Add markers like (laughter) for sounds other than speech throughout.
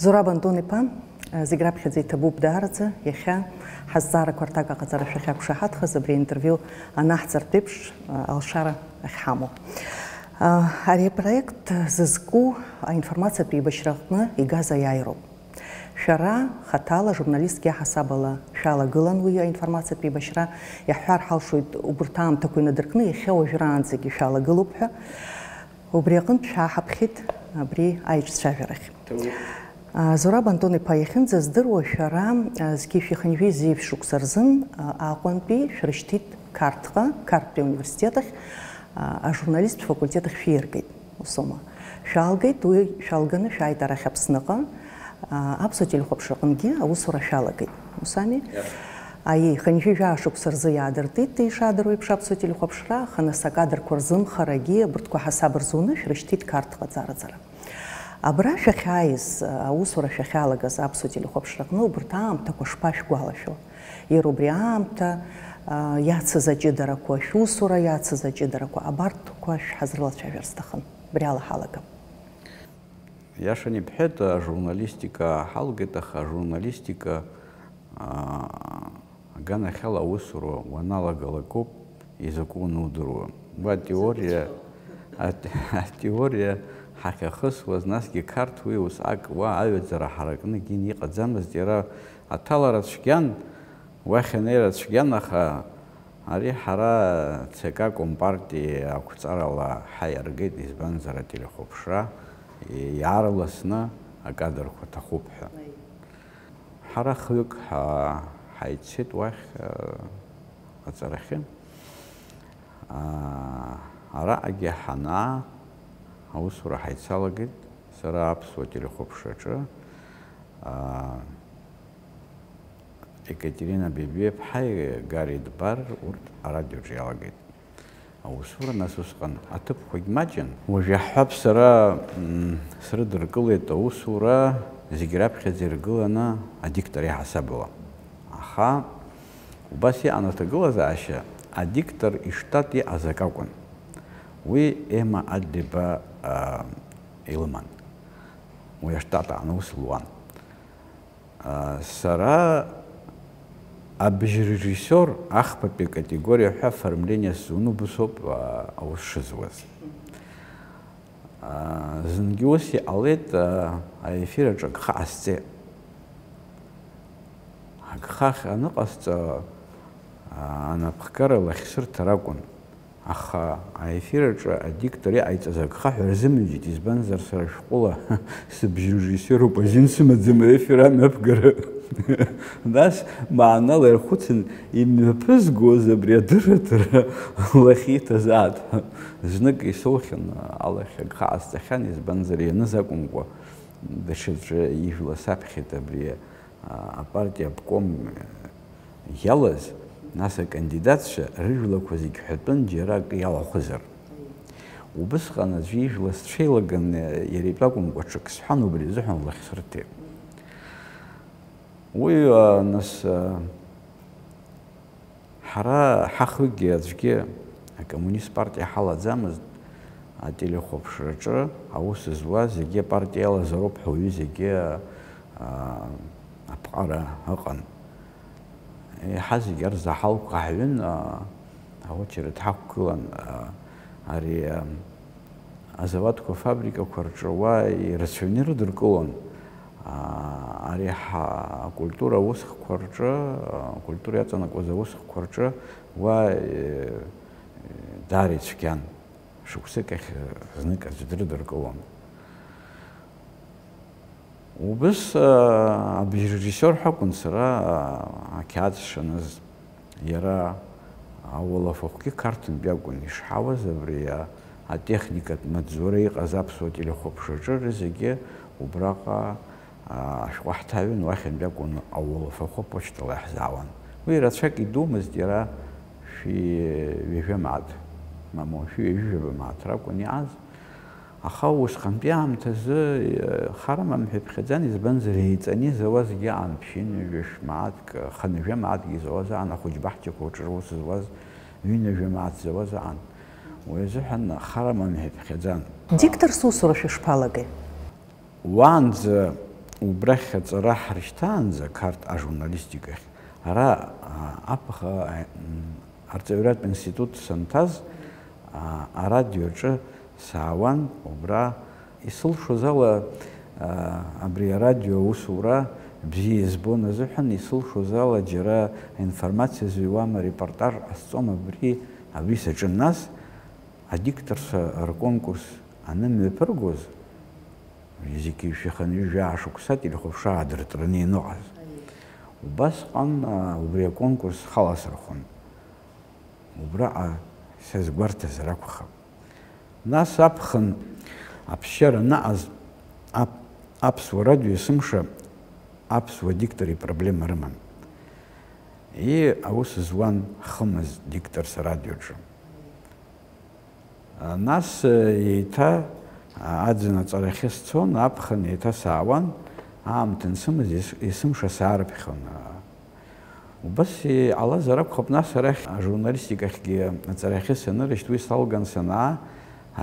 Zorab Antonipan, зегрыԥхьаӡа иҭабуп даараӡа иахьа ҳазҵаара кәартак аҟаҵара шахьақәшаҳаҭхаз абри аинтервиу анаҳҵартә еиԥш алшара ахьҳамоу. Ари апроект зызку аинформациатә еибашьра аҟны игаз аиааироуп. Шәара хаҭала журналистк иаҳасабала шәалагылан уи аинформациатә еибашьра иаҳҳәар ҳалшоит убырҭ аамҭақәа инадыркны иахьа уажәраанӡагьы шәалагылоуп ҳәа. Убри аҟнытә шәааҳаԥхьеит абри аиҿцәажәарахь зураб антон иԥа здыруа шәара зқьи шәихынҩеи зеиԥш шықәса рзын Аҟәантәи шәрышьҭит Қарҭҟа, Қарҭтәи университет ахь, ажурналисттә факультет ахь шәииргеит усома. Шәаалгеит, уи шәалганы шәааит арахь Аԥсныҟа, аԥсуа телехәаԥш аҟынгьы аусура шәалагеит. Усами? Аи, хынжәи шәаашықәса рзы иаадыртит, ишаадыруа еиԥш аԥсуа телехәаԥшра, ханас Абра шахьааиз аусура шахьалагаз аԥсуа телехәаԥшраҟны за аамҭақәа шԥашәгәалашәо? Иара убри аамҭа иацыз аҷыдарақәа, шәусура иацыз аҷыдарақәа, абарҭқәа шәҳазрылацәажәар сҭахын. Бриала ҳалагап. А журналистика ибҳәеит, ажурналистика ҳалгеит, аха ажурналистика аганахьала аусура уаналагалакоуп изакәу нудыруа. теория, а (laughs) теория. ხარკე ხოს ვას ნასკი ქართვი ვას აკვა აიძრა ხარკნი გინ იყძამს ძერა ათალარაც შგან ვახენერაც შგან ახა არი ხარა ცეკა კომპარტი აკვწარალა ჰაიარგე ნიზბანზარა ტელეხოფშა იარლასნა აკადერხოთა ხუფჰა ხარა ხლუკ ჰაიცეთ ვახ აწარახენ აა არა აგი ხანა аусура ҳаицалагеит сара аԥсуа телехәаԥшаҿы екатерина бебиаԥҳаи гари дбар урҭ арадиоҿы иалагеит аусура нас усҟан аҭыԥқәагь маҷын уажә иаҳҳәап сара срыдыркылеит аусура зегь раԥхьаӡа иргыланы хаса была. аха убас иҟан аша, адиктор иштат иҟаз азакакон. وي إما أدبا إلمان ويشتعت عن وصلوان سرا абжьрежиссер ахԥатәи акатегориа ҳәа афармление зунубыс ауп аушызуаз зынгьы ус иҟалеит аефир аҿы ახა აი ფირჭა დიქტორი აი წაზა ხაჰერზე მიჯით ისბან ზარსა შყულა (laughs) სბჟურისი როპოზინსი მძიმე ფირა მეფგერ (laughs) დას მანა ლერხუცინ იმ ფის გოზე ბრიადრეთ ლახით ზად ზნიკ ისოხენ ალეხე ხას ძახან ისბან ზრიენა ზაკუნყო დეშეჟე იჟლა საფხეთ ბრია აპარტია ბკომ ялась наса кандидатша рыжлақ өзі көтін жера қиял құзыр. Убыс қана жүйжілі сшейлігін еріптақым э, көтші күсіхан өбілі зүхін лақсырты. Ой, э, нас хара э, хақығы әдіжге коммунист партия халадзамыз әтелі қопшырычы, ауыз ұзуа зеге партиялы зұрып хөйі зеге апқара ұқын. ჰაზიგარ ზაჰალ ყაჰვენ აუ ჩერე თაკულან არი აზავატკო ფაბრიკა ქორჭოვა ირაციონირო დურკულონ ა არი ჰა კულტურა ვოს ქორჭო კულტურა წანა ყოზე ვოს ქორჭო ვა დარიჩკან შუქსეკე ზნიკა ჯდრი დურკულონ უბეს აბირისორ ჰაკუნს რა აკადშენას იარა აულაფოხკი კარტინ ბიაგუნი შავაზებრია ა ტექნიკად მძორე იყავს აბსოლუტური ხოფშოჭო ეს იგი უბრაყა აშყვაჰთავინ ვახენ ბიაგუნ აულაფოხო პოჩტალა ხზავან ვირაც შეკი დუმეს დირა ში ვიჟემად მამო ში ვიჟემად რა კონი აზ ახა უშხანპი ამთეს ხარამ ამ ფეფხედან იზბან ზრეიწენი ზოვაზ იან ფშინ ვეშმად ხნევე მადგი ზოვაზ ან ახუჯ ბახჭი კოჭრუს ზოვაზ ვინევე მად ზოვაზ ან ვეზე ხან ხარამ ამ ფეფხედან დიქტორ სუსურაში შფალაგე ვანზ უბრახეთ რა ხრიშთან ზა კარტ ა ჟურნალისტიკე რა აფხა არწევრად ინსტიტუტ სანთაზ ა რადიოჭ саауан убра исылшоз абри арадио аусура бзиа избон азыҳәан исылшоз ала џьара аинформациа зыҩуам арепортаж ҟасҵом абри абри саҿын нас адикторцәа рконкурс анымҩаԥыргоз зегьы ишәиханҩыжәа аашықәса телехәаԥшы аадыртраны ианыҟаз убасҟан убри аконкурс халасырхәын убраҟа сазгәарҭазар акәхап насапхын общерна аз абсво радио сымша абсво дикторе проблема рыман и аус зван хымыз диктор с радио джу нас э, ейта адзина царахис цон абхын ейта саван амтын сымыз исымша сарапихан Убас и Алла Зарабхоп нас рэх журналистиках ги царахис сэнэр, ищтуи салган сэна,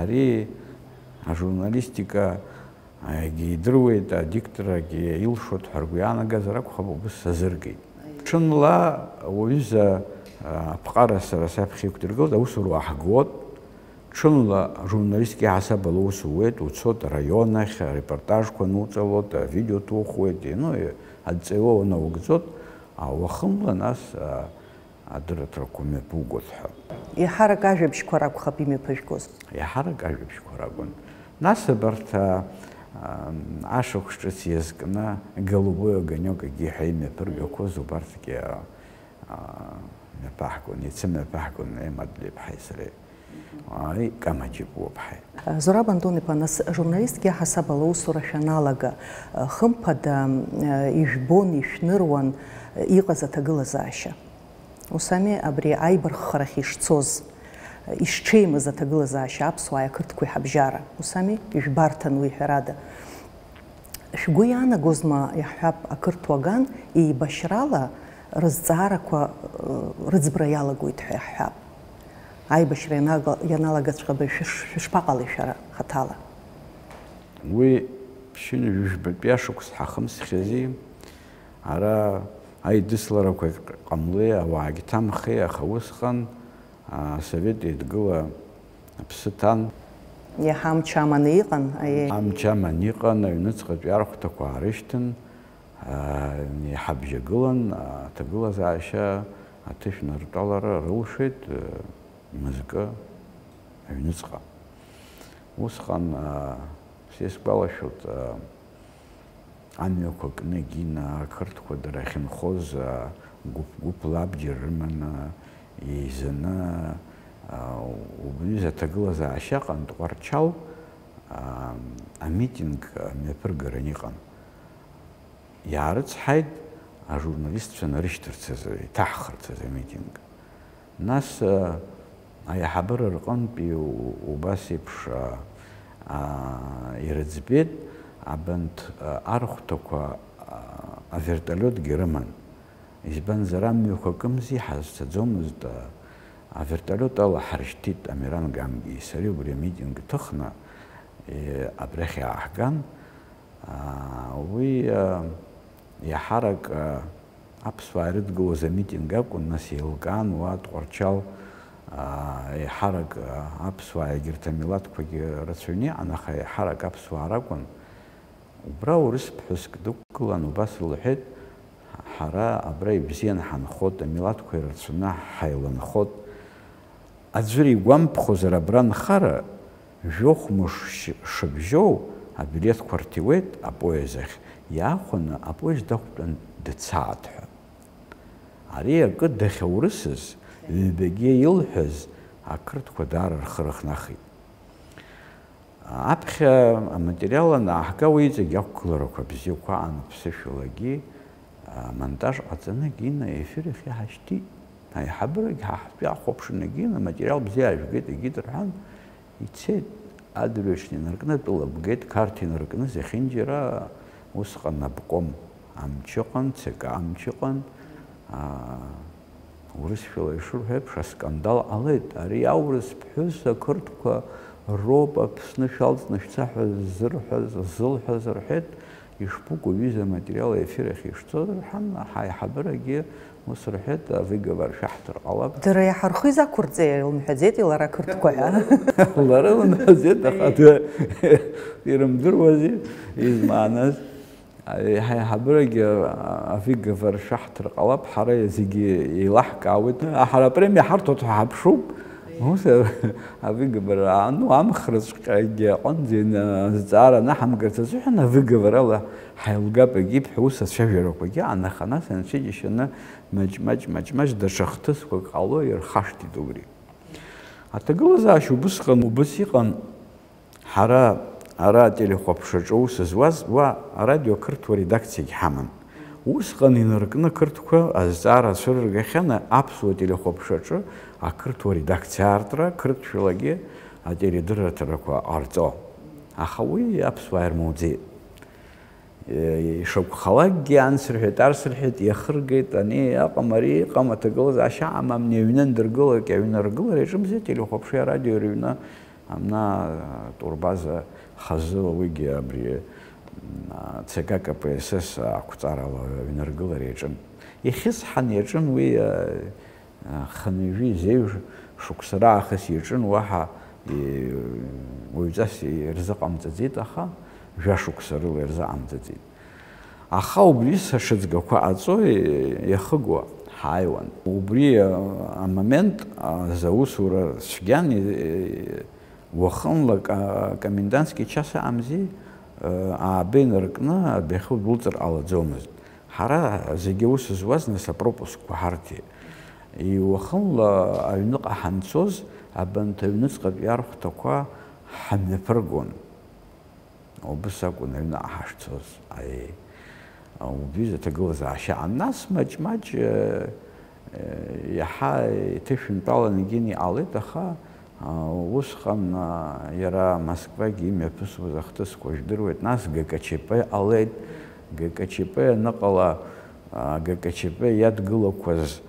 არის ჟურნალისტიკა აი დრუე და დიქტრაგი ილშოთ ვარგვი ანაგაზ რა ხაბობს საზერგი ჩნლა ვიზ აფყარას რა საფხი გვდრგო და უსურო აჰგოთ ჩნლა ჟურნალისტიკი ასაბლო უსუეთ უცოთ რაიონახ რეპორტაჟ ქონ უწელოთ ვიდეო თუ ხუეთი ну აწეო ნოგზოთ ა ვახმლა ნას ადრეთ რკუმე ბუგოთ ხა ეხარა გაჟებში ქარა გვხა ბიმეფეშ გოს ეხარა გაჟებში ქარა გონ ნასებართ აშოხშჭიც ესკნა გელუბო ოგენოკ გიჰეიმე პერგო კოზო ბარტკე ა ნა ბახგონ ეცმე ბახგონ ემადლი ბაისრე აი კამაჩი ყობაი ზორაბ ანტონი პანას ჟურნალისტკი ჰასაბალო სურაშანალაგა ხმფადა იშბონი შნერვან იყაზათა გლაზაშა усами абри аибарххарахь ишцоз ишҽеимыз аҭагылазаашьа аԥсуаа ақырҭқәа иҳабжьара усами ижәбарҭан уи ҳәарада шәгәы иаанагозма иаҳҳәап ақырҭ уаган еибашьрала рызҵаарақәа э, рыӡбра иалагоит ҳәа иаҳҳәап аибашьра ианалагаҵәҟьа шәышԥаҟалеи шәара хаҭала уи ԥшьыни жәижәбатәи ашықәс ҳахымсхьази ара аидысларақәа ҟамлеи ауаагьы ҭамхеи аха усҟан асовет еидгыла аԥсы ҭан иаҳа амч аманы иҟан амч аман иҟан аҩныҵҟатәи архәҭақәа аарышьҭын иҳабжьагылан аҭагылазаашьа аҭышә нартәалара рылшеит мызкы усхан усҟан все сгәалашәоит амҩақәа кны Гина ақырҭқәа дара ахьынхоз гәыԥ-гәыԥ лабџьар рыманы еизаны убаҩыз аҭагылазаашьа аҟнытә Ҟәарчал амитинг мҩаԥыргаран иҟан. Иаарыцҳаит ажурналистцәа нарышьҭырц азы, амитинг. Нас аиҳабыра рҟынтәи убас еиԥш ирыӡбеит, აბანთ არ ხთოქა აზერტელოდ გერმან ისბან ზრამ მიხოკმ ზი ჰასცაძომს და აზერტელოდ ალ ჰარშტიტ ამერან გამგი ისერი ვრე მიჯინგ თხნა აბრეხი აჰგან ვი იჰარაკ აფსვაერდ გოზე მიჯინგ აკუნ ნასილგან ვა ტყორჩალ აი ჰარაკ აფსვაი გერთემილად ქვი რაციონი ანახე ჰარაკ აფსვა რაკუნ აა უბრალოდ ფესკდო კლანობას ლეჰეთ ჰარა აბრაი ბზიან ჰან ხოთ მილათ ქერცუნა ჰაილან ხოთ აძვრი გვამ ფხოზრა ბრან ხარა ჟოხ მუშ შბჟო აბილეთ ქვარტივეთ აპოეზეხ яхона апоеш дахтан дцат ариек дехурсс бегеил хэз акрт ходар хрхнахит აფხ მასალა ნახავი ზე გაქლორო ყბიზი ყან ფსიქოლოგი მონტაჟ აცენე გინა ეფირი ხაშტი აი ჰაბრი ხაფი ახოფშნე გინა მასალა ბზე აჟგეთ გიტრან იცე ადრიშნი ნარკნატულა ბგეთ ქართინ რკნის ეხინჯერა უსყანა ბკომ ამჩიყან ცეკა ამჩიყან ა ურის ფილოშურ ჰებ შასკანდალ ალეთ არი აურის ფუსა ქორთქვა ropa snashalts nashtsah zirhaz zilhaz rahet ishpuku viza material efir ekhishto han hay habaragi musrahet avigavar shahtar alab dre harkhiza kurze umhazeti lara kurtqa lara umhazet khat irim dirwazi iz manas hay habaragi avigavar shahtar alab hara yigi ilah kawit ahara premi hartot habshub მოსე აბიგბრა ანუ ამ ხრს ყეგია ყონ ძინ ზარა ნა ჰამგერცაც ჰანა ვიგბრალა ჰელგა პეგი ფუს შევიერო ყეგი ანახანა სენში ჯიშენა მაჯ მაჯ მაჯ მაჯ დაშხთს ყყალო ير ხაშტი დუბრი ატგლაზაშ უბს ხან უბს იყან ჰარა არა ტელეხოფშა ჯოუს ზვას ვა რადიო ქართული რედაქცია ჰამან უსხან ინერკნა ქართქა აზარა სურგეხენა აბსოლუტელი ხოფშა ჯოუს артра, ақырт редакциартра кыртшылаги атеридырратрақуа арҵо аха уи аԥсуаа ирмуӡеит э, ишакәхалакгьы ансырҳәеит арсырҳәеит иахыргеит ани аҟам ари иҟам аҭагылазаашьа амам аҩны ндыргылак аҩны ргылара иҿымзи телехәаԥши радио рыҩны амна э, турбаза хазыла уигьы абри цк кпсс ақәҵарала аҩныргылара иаҿын ихьысҳан иаҿын уи э, ხნივი ზევრ შუქსრა ახეს იჭრნ ვაჰა მოიცას ერზა ამწეძით ახა ჟა შუქსრა ერზა ამწეძით ახა უბრის შეძგაქვა აწო ეხგვა ჰაივან უბრი ამ მომენტ ზაუსურა შგანი ვახან ლაკა კომენდანტსკი ჩასა ამზი ა ბენერკნა ბეხულ ბულწრ ალა ძომეს ჰარა ზეგეუს ზვას ნესა პროპოსკუ ჰარტი იუახლ აინი ყანცოს აბანთევნის ყიარხთოქა ჰამეფრგონ ობსაკუნენ აჰშცოს აი აუ ვიზა თგოზაშა ანას მაჭმაჭ იჰა თიშინ პალენი გინი ალეთ ახა უსხან ირა მოსკვაგი მეფის უზახტეს კოშდერვეთ ნას გკჩპ ალეთ გკჩპ ნაყალა გკჩპ ядგლოქვეს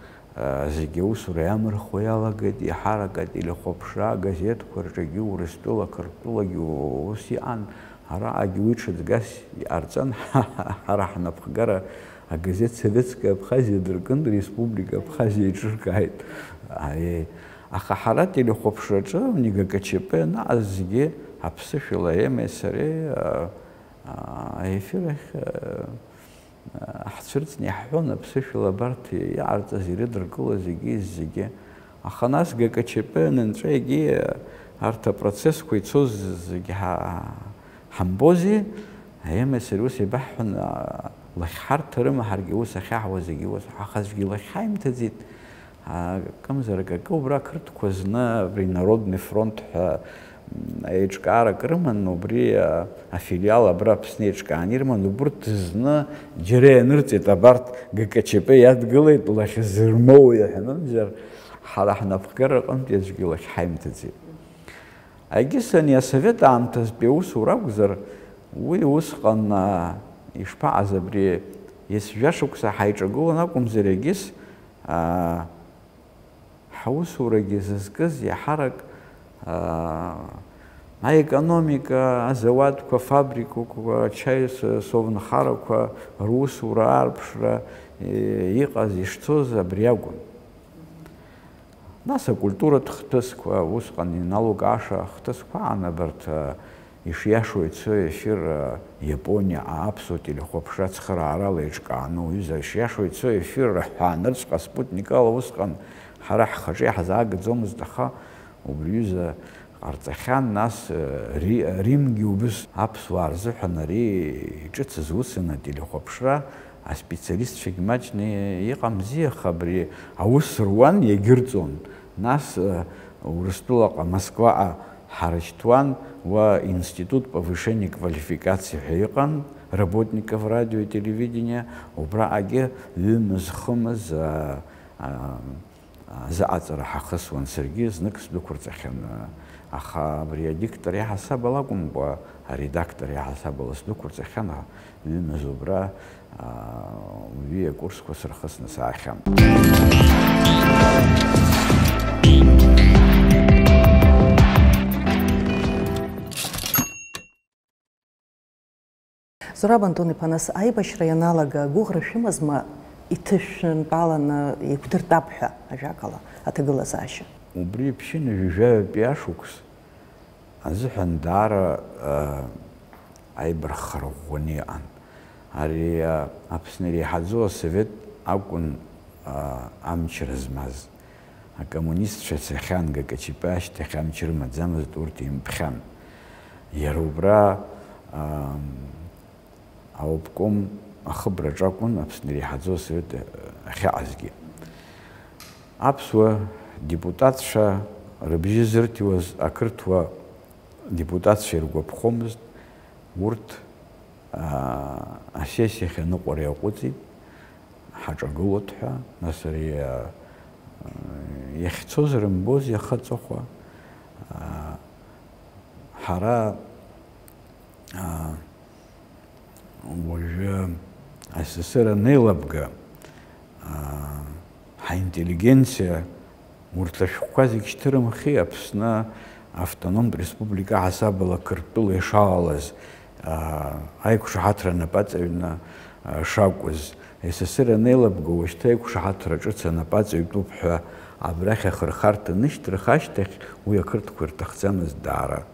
Э, зегьы аусура иамырхуа иалагеит, иҳаракат, илахәаԥшра агазеҭқәа рҿагьы Урыстәыла, Қыртәылагьы ус иҟан. газ, и арцан, иҟарҵан, ҳара ҳнапхгара агазеҭ Советская Абхазиа дыркын, Республика А Абхазиа иҿыркааит. Аха ҳара телехәаԥшраҿы нига КЧП анаҟаз зегьы аԥсышәала Емеи сареи аефир ахь ҳцәырҵны иаҳҳәон аԥсышәала абарҭ иаартыз ирыдыркылоз егьи зегьы аха нас акачапы нынҵәа егьи арҭ апроцессқәа ицоз зегьы ҳамбози аемес рус еибаҳҳәон лахьҳарҭарыма ҳаргьы ус ахьаҳуа зегьы ус ҳахазгьы лахьҳаимҭаӡеит акымзарак акы убра ақырҭқәа зны абри народный фронт ҳәа еиҿкаарак рыман убри афилиал абра Аԥсны еиҿкаан ирман убырҭ зны џьара это абарҭ гкчп я иадгылеит лахь зырмоу иаҳәанымзар ҳара ҳнапхгара аҟынтә аӡәгьы лахь ҳаимҭаӡеит ус асовет аамҭазтәи аусура акәзар уи усҟан ишԥаҟаз абри есжәа шықәса ҳаиҿагылон акәымзар агьыс ҳаусурагьы я харак, აა მაი ეკონომიკა ზოვატკო ფაბრიკო ჩაის სოვნხაროკა რუს ურალფშრა იყაზ ისწოს აბრიაგუ ნასა კულტურა თხთესკა უსყანი ნალოგაშა თხთესკა ანაბერთ ისიაშოიცო ეშირ იაპონია აბსოლუტული ხოფშა ცხრა არალეჭკა ანუ ისა შეაშოიცო ეშირ ანალს გასპუტნიკა ლოსყან ხარახ ხაჟი ჰაზა გძომს დახა убриҩыза ҟарҵахьан нас э, Римги римгьы убыс аԥсуаа рзыҳәан ари ҿыц зусын ателехәаԥшра аспециалистцәагьы маҷны иҟамзиаха абри аус руан иагьырҵон нас э, урыстәылаҟа москваҟа ҳаршьҭуан уа институт повышения квалификации ҳәа работников радио и телевидения убра убраҟагьы ҩымыз хымыз э, заҟаҵара ҳахысуан саргьы знык сдәықәырҵахьан аха абри адиктор иаҳасаб алакәымкәа аредактор иаҳасабала сдәықәырҵахьан ҩымыз убра ҩи акурсқәа сырхысны саахьан зураб антон иԥа нас аибашьра ианалага гәыӷра шәымазма ithishn balana ikutirtap ha ajakala atigalasash ubri pshin juve piashuks azhan dara aibr kharghuni an ari apsneri hazo svet akun amchrizmaz a kommunist chesekhan gakachipash tekhamchirmadzamaz turti impkhan yerubra aobkom ახო ბრაჭაკონ აფსნირი ჰაძოსეთ ხაზგი აფსვა დეპუტატშა რბიჟიზერტიოს აკრთვა დეპუტატშერ გვაფხომს მურთ ა ასეში ხენოყორი აყუცი ჰაჭაგულოთ ხა ნასრია იხცოს რომ ბოზ ეხაწოხა ა ჰარა ა ვოჟე СССР нелабга а ха интеллигенция мурташкуази кштрым хиапсна автоном республика асабла кртул ешалас а айкуш хатрана пацевна шакуз СССР нелабго уште айкуш хатра чцена пацевту пха абрахе хрхарта ништр хаштех уя крт куртахцамас дара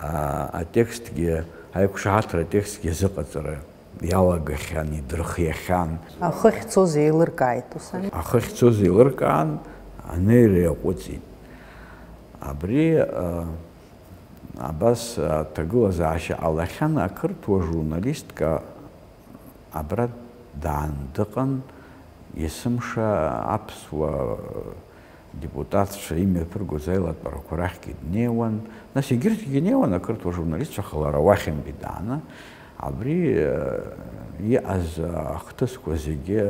а а текстге айкуш хатра текстге зыпацра иалагахьан, идрыхиахьан. Ахы еилыркааит, усами? Ахы еилыркаан, анеира иаҟәыҵит. Абри абас аҭагылазаашьа ҟалахьан ақырҭуа журналистка есымша аԥсуа депутатцәа имҩаԥыргоз аилатәарақәа рахьгьы днеиуан, нас егьырҭгьы днеиуан ақырҭуа აბრი იაზ ხთოს ყოზიგე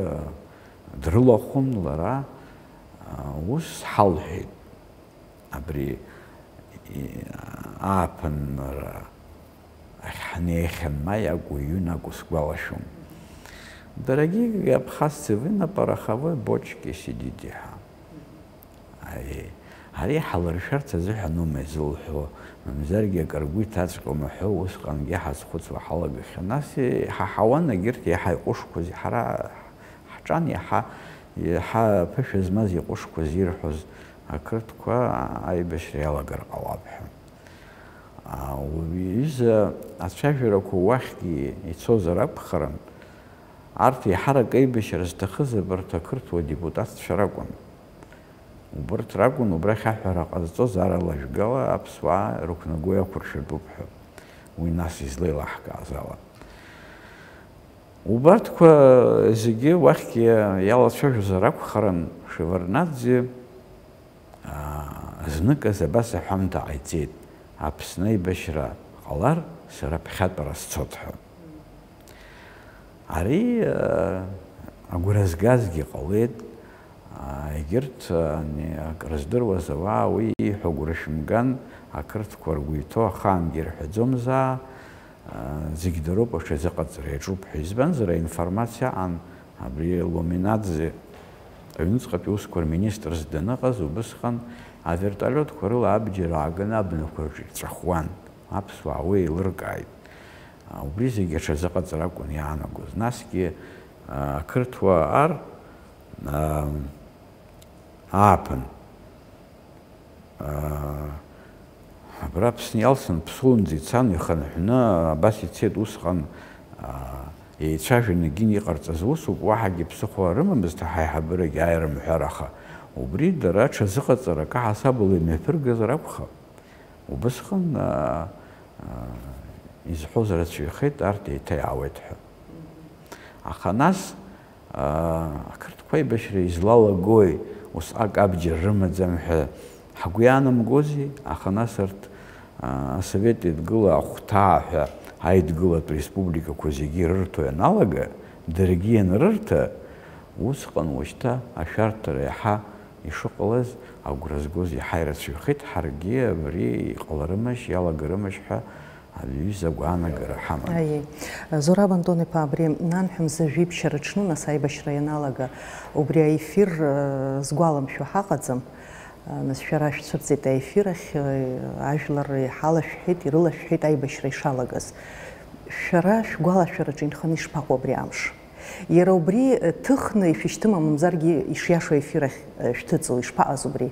დრლოხუნლარა ус халхи абри э, апнра ахнехен мая гуюна гусквалашум дороги абхасцы вы на пороховой бочке сидите а ари халаршарца зухану мезулхо Мамзаргьы акыргәы иҭаҵәҟьом аҳәо усҟангьы ҳазхәыцуа ҳалагахьан. Нас иҳаҳауан агьырҭ иаҳа иҟәышқәоз, ҳара ҳҿан иаҳа иаҳа ԥышәа змаз иҟәышқәоз ирҳәоз ақырҭқәа аибашьра иалагар ҟалап ҳәа. Уҩыза ацәажәарақәа уахьгьы ицозар акәхарын, арҭ еиҳарак аибашьра зҭахыз абарҭ ақырҭуа депутатцәа ракәын. убырҭ ракәын убрахь аҳәара ҟазҵоз аралажәгала аԥсуаа рықәнаго иақәыршатәуп ҳәа уи нас излеилаҳкааз ала убарҭқәа зегьы уахьгьы иалацәажәозар акәхарын шеварнаӡе зныказ абас аҳәамҭа ҟаиҵеит аԥсны аибашьра ҟалар сара ԥхьатәара сцот ҳәа ари агәра згазгьы ҟалеит აიგერთ ანე აკრესდერვაზა ვაუი ჰოგურიშმგან აკრთქვა რგვითო ხანგერ ჰძომზა ზიგდერო პოშეზე ყაცრეჭუ ფიზბანზ რა ინფორმაცია ან აბრიელომენაძე ვინც ყიოს ქვერ მინისტრს დანაყაზ უბსხან აზერტალოთ ქვერო აბჯერ აგნაბნ ქვერჭი წახვან აფსვა ვე ლრკაი უბრიზი გეშეზე ყაცრაკუნი ანაგოზ ნასკი აკრთვა არ აა აფენ აა ბრაბს ნიალსენ ფსუნძი ცან ხანა ბასი ცეთ უსხან აა ეჩაშენი გინი ყარწაზ უს უაჰაგი ფსხვარმა მისთა ჰაიჰაბრე გაერმ ჰერახა უბრი დრა ჩაზიყაცრა კა ჰასაბული მეფერ გეზრაფხა უბსხან აა ის ჰუზრაც შეხეთ არტი ეთე ავეთ ახანას აა აკრთ ქვეიბეშრე ის ლალა გოი აა усҟак абџьар рымаӡам ҳәа ҳгәы иаанамгози, аха нас арҭ асовет еидгыла ахәҭаа ҳәа аидгылатә республикақәа зегьы ирырҭо ианалага, даргьы ианрырҭа, усҟан уажәшьҭа ашәарҭара иаҳа ишыҟалаз агәра згоз иаҳа ирацәаҩхеит, ҳаргьы абри иҟаларымашь, иалагарымашь ҳәа аҩыза агәаанагара ҳаман аиеи зораб антон-иԥа абри нан ҳәымза жәиԥшьара аҽны нас аибашьра ианалага убри аефир згәаламшәо э, ҳаҟаӡам э, нас шәара шәцәырҵеит аефир э, ахь хит иҳалашәҳәеит ирылашәҳәеит аибашьра ишалагаз шәара шәгәалашәараҿы инханы ишԥаҟоу абри амш иара убри ҭыхны ишәышьҭымам мамзаргьы ишиашо аефир ахь шәҭыҵуа ишԥаҟаз убри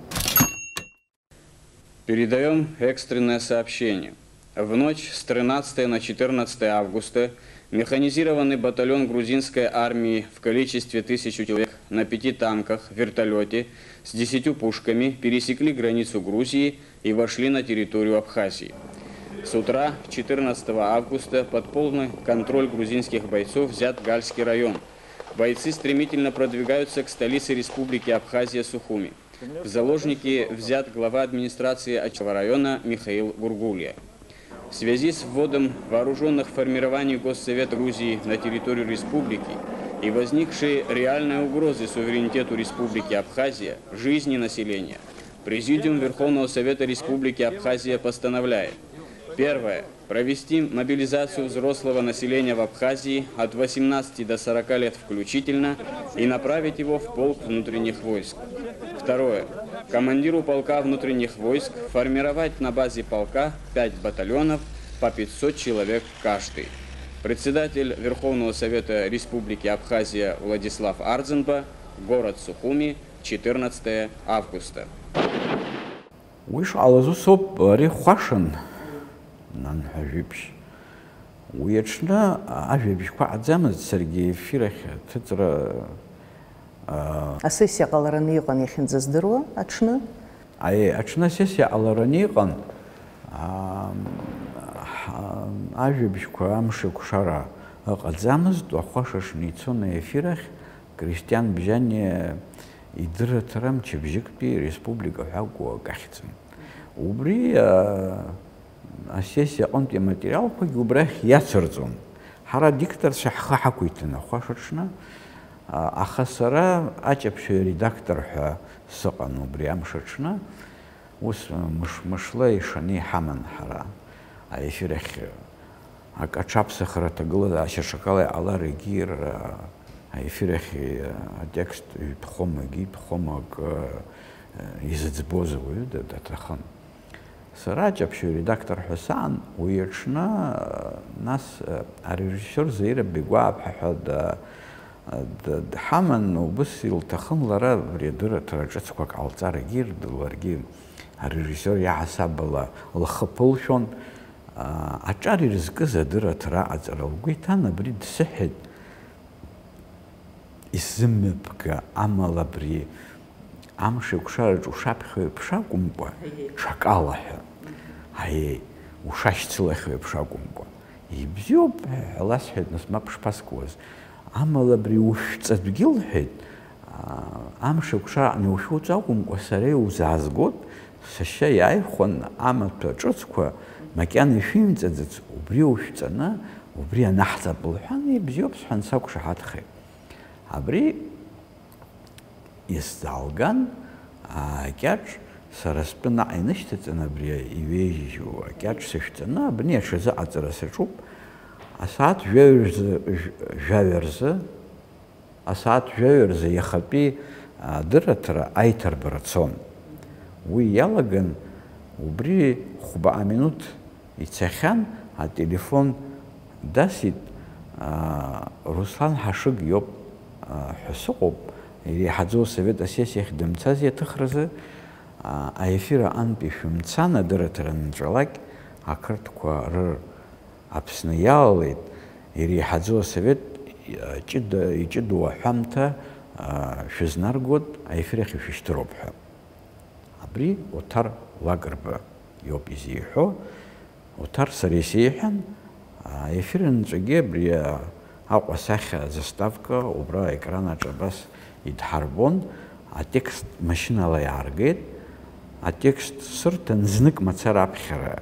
Передаем экстренное сообщение – В ночь с 13 на 14 августа механизированный батальон грузинской армии в количестве тысячи человек на пяти танках, вертолете с десятью пушками пересекли границу Грузии и вошли на территорию Абхазии. С утра 14 августа под полный контроль грузинских бойцов взят Гальский район. Бойцы стремительно продвигаются к столице республики Абхазия Сухуми. В заложники взят глава администрации Ачева района Михаил Гургулья. В связи с вводом вооруженных формирований Госсовет Грузии на территорию республики и возникшей реальной угрозы суверенитету Республики Абхазия, жизни населения, Президиум Верховного Совета Республики Абхазия постановляет. Первое провести мобилизацию взрослого населения в Абхазии от 18 до 40 лет включительно и направить его в полк внутренних войск. Второе. Командиру полка внутренних войск формировать на базе полка 5 батальонов по 500 человек каждый. Председатель Верховного Совета Республики Абхазия Владислав Арзенба, город Сухуми, 14 августа. Уиш алазу соп э, ნან ჰაჟიბშ უეჩნა აჟიბშ ყაძამს სერგეი ფირეხ თეთრა აა სესია ყალარანი იყან ეხინ ზესდრო აჩნა აი აჩნა სესია ყალარანი იყან აა აჟიბშ ყამში ქშარა ყაძამს დახვაშაშ ნიცონე ფირეხ კრისტიან ბჟანი იდრეთრამ ჩიბჟიკპი რესპუბლიკა ჰაკუა გახიცნ უბრი აა ასეში ყონტი მატერიალი უბრალოდ იაცრძონ. ჰარა დიქტორში ხახაკუითნა ხაშურშნა ახასარა აჭებში რედაქტორ ხა სოყან უბრი ამშურშნა. ਉਸ მშმშლეი შენი ჰამან ჰარა. აი შურეხ აკაჩაფს ხრათა გლოდა აშშკალე ალა რეგირ აი შურეხ ტექსტი თხომი გი თხომაკ იზეც ბოზოვი და დათხან სრაჯაბში რედაქტორ ჰუსან უიერჩნა ناس რეჟისორ ზირები გვაბ ჰა და ჰამან უბსილ თხმლარა ვრედურა ტრაჯაცკვა კალწარი გირდვარგი რეჟისორი ასაბლა ლხფულშონ აჭარი რისკის ადრატრა აწრავგვითან ბრი დსეჰედ ისმებკა ამალაბრი ამ შეხშარე უშაფხე ფშაკუმკა ჩაკალაჰე აი უშაშცილე ხე ფშაკუმკა იბიო ელას ჰედნას მაფშ პასკოს ამალაბრი უშწებგილ ჰედ ამ შეხშა ანუ უშოცაკუმკა სერე უზაზგოთ შეშეი აი ხონ ამ პოჭოცკა მაკიანი შიმწეძეც უბრი უშწანა უბრი ანახსა ბულჰანი იბიო ფსანსაკუშ ჰათხე აბრი исзаалган, акьаҿ сара стәына инышьҭаҵан абри иҩежьу акьаҿ сышәҵаны абни аҽазыҟаҵара саҿуп асааҭ жәаҩа рзы асааҭ жәаҩа рзы иахатәи адырраҭара аиҭарбара цон уи иалаган убри и цехан, а телефон дасит руслан ҳашыг иоуп ҳәа иреиҳаӡоу асовет асессиа ахь дымцаз иаҭыхразы аефир аҟнтәи шәымцан адырраҭара анҵәалак ақырҭқәа рыр Аԥсны иалалеит иреиҳаӡоу асовет ҷыда иҷыду аҳәамҭа шәызнаргот аефир ахь ишәышьҭыроуп ҳәа абри оҭар лагрба иоуп изеиҳәо оҭар сара исеиҳәан аефир нҵәагьы абри Аҟәа сахьа заставка убра аекран аҿы абас it harbon a text machinale arget a text certain znak matsara apkhara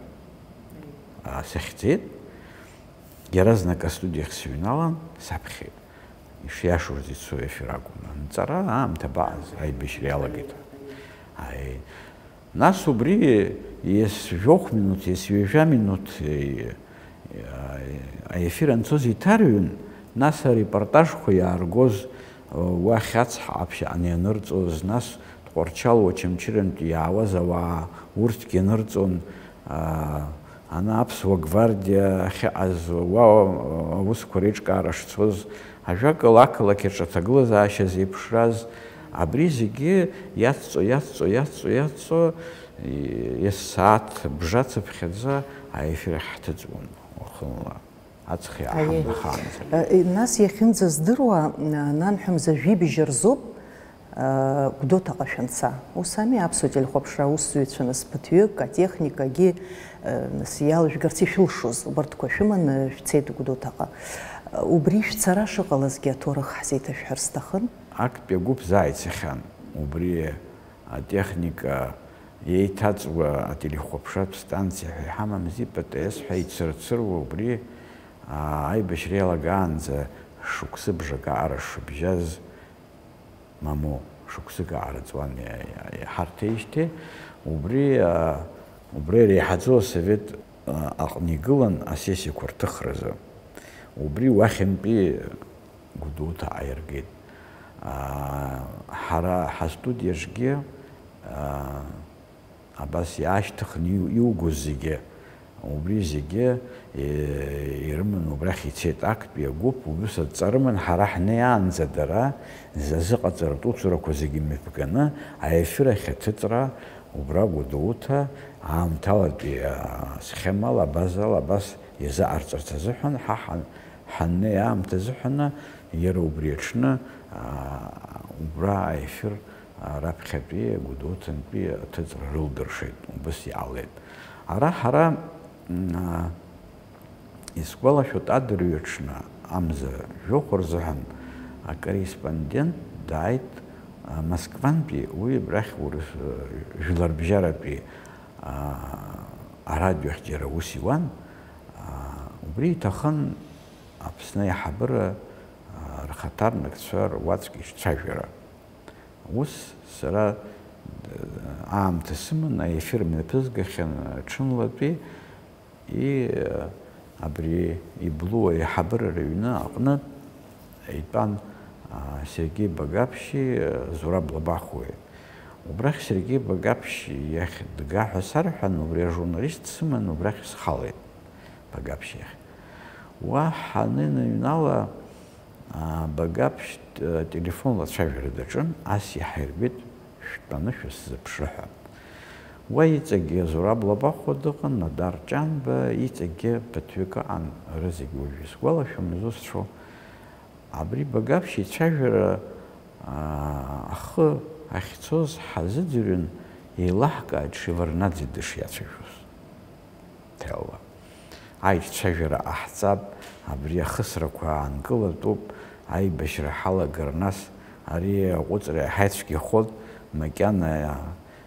a sekhtit geraznak e a studiyakh sivinalan sapkhe i shiashur zitsu efiraguna ntsara am ta baz ay bish realagit ay nas ubri yes vokh minut yes vezha minut ay e, efir e, antsozi tarun nasari portash khoyargoz ვახაც აფშანი ნორწოზნას თორჩალ ოჩემჩირენ დიავაზავა ურსკენორწონ ანა აფსო გვარდია ხაზ ვა უსკურიჭკარაშწოზ აჟაკლაკლაკერჭა გლაზაშა ზიფშრაზ აბრიზიგი ياცო ياცო ياცო ياცო ეს საათ ბჟაცფხეძა აიფერ ხთძონ ხომა აცხე ახანზე. ნას ეხინძა ზდრუა ნანჰუმზე ვიბიჟერზუბ გდოთაყაშანცა. უსამი აბსოჯელი ხოფშრა უსუიცუნას ფთიოკა ტექნიკაგი სიალჟ გერცი შულშუზ ბორტკო შიმან შეცეთ გდოთაყა. უბრიშ ცარაშო ყალასგე თორა ხაზეთა შერსტახან. აქ პეგუბ ზაიცხან უბრი ტექნიკა ეითაცვა ატილი ხოფშრა სტანცია ჰამამზი პტეს ჰეიცერცრ უბრი аибашьра иалагаанӡа шықәсыбжак аара шыбжьаз мамоу шықәсык аарыҵуан иҳарҭеижьҭеи убри убри иреиҳаӡоу асовет аҟны игылан асессиақәа рҭыхразы убри уахьынтәи гәдоуҭа аиргеит ҳара ҳастудиаҿгьы абас иаашьҭыхны иугоз зегьы უბრიზიგე ერმენ უბრახიცეთ აქ პიეგუფ უბრუსა წარმენ ჰარაჰნე ანზადრა ზაზიყაცერ თუცურა ქოზიგი მეფგანა აიშურა ხეთეწრა უბრაგუდუთა ამ თავადია схემალა ბაზალა ბას ეზა არწრთაზე ჰან ჰან ჰანე ამ თეზუჰნა ير убречна убрайфер рапхепи гудотен пи тезрлдершит убси алет ара хара исгәалашәоит адырҩаҽны амза жәохә рзыҳәан акорреспондент дааит москвантәи уи рахь урыс жәларбжьаратәи арадио а џьара э, усиван, иуан убри иҭахын хабра рахатарных рхаҭарнакцәа руаӡәк ишцәажәара ус сара э, аамҭа сыман аефир мҩаԥызгахьан ҽынлатәи и абри и блуа и хабр рыуна акна айтан сергей багапши зура блабахуе убрах сергей багапши ях дга хасар хан убри журналист сыман убрах схалы багапши ях ва ханын инала багапш телефон ла шавер дачун аси хайрбит штаны шусзы пшрахан Уаиҵегьы зурабла бахәа дыҟан, Адар Ҷанба, иҵегьы ԥыҭҩык аҟан рызегьы уажәы сгәалашәом изусҭцәоу. Абри багаԥшь ицәажәара ахы ахьцоз ҳазыӡырҩын еилаҳкааит Шеварнаӡе дышиацәажәоз. Ҭелла. Аиҿцәажәара ҟаҳҵап, абри ахысрақәа аанкылатәуп, аибашьра ҳалагар нас ари аҟәыҵра иаҳаицәгьахоит, макьана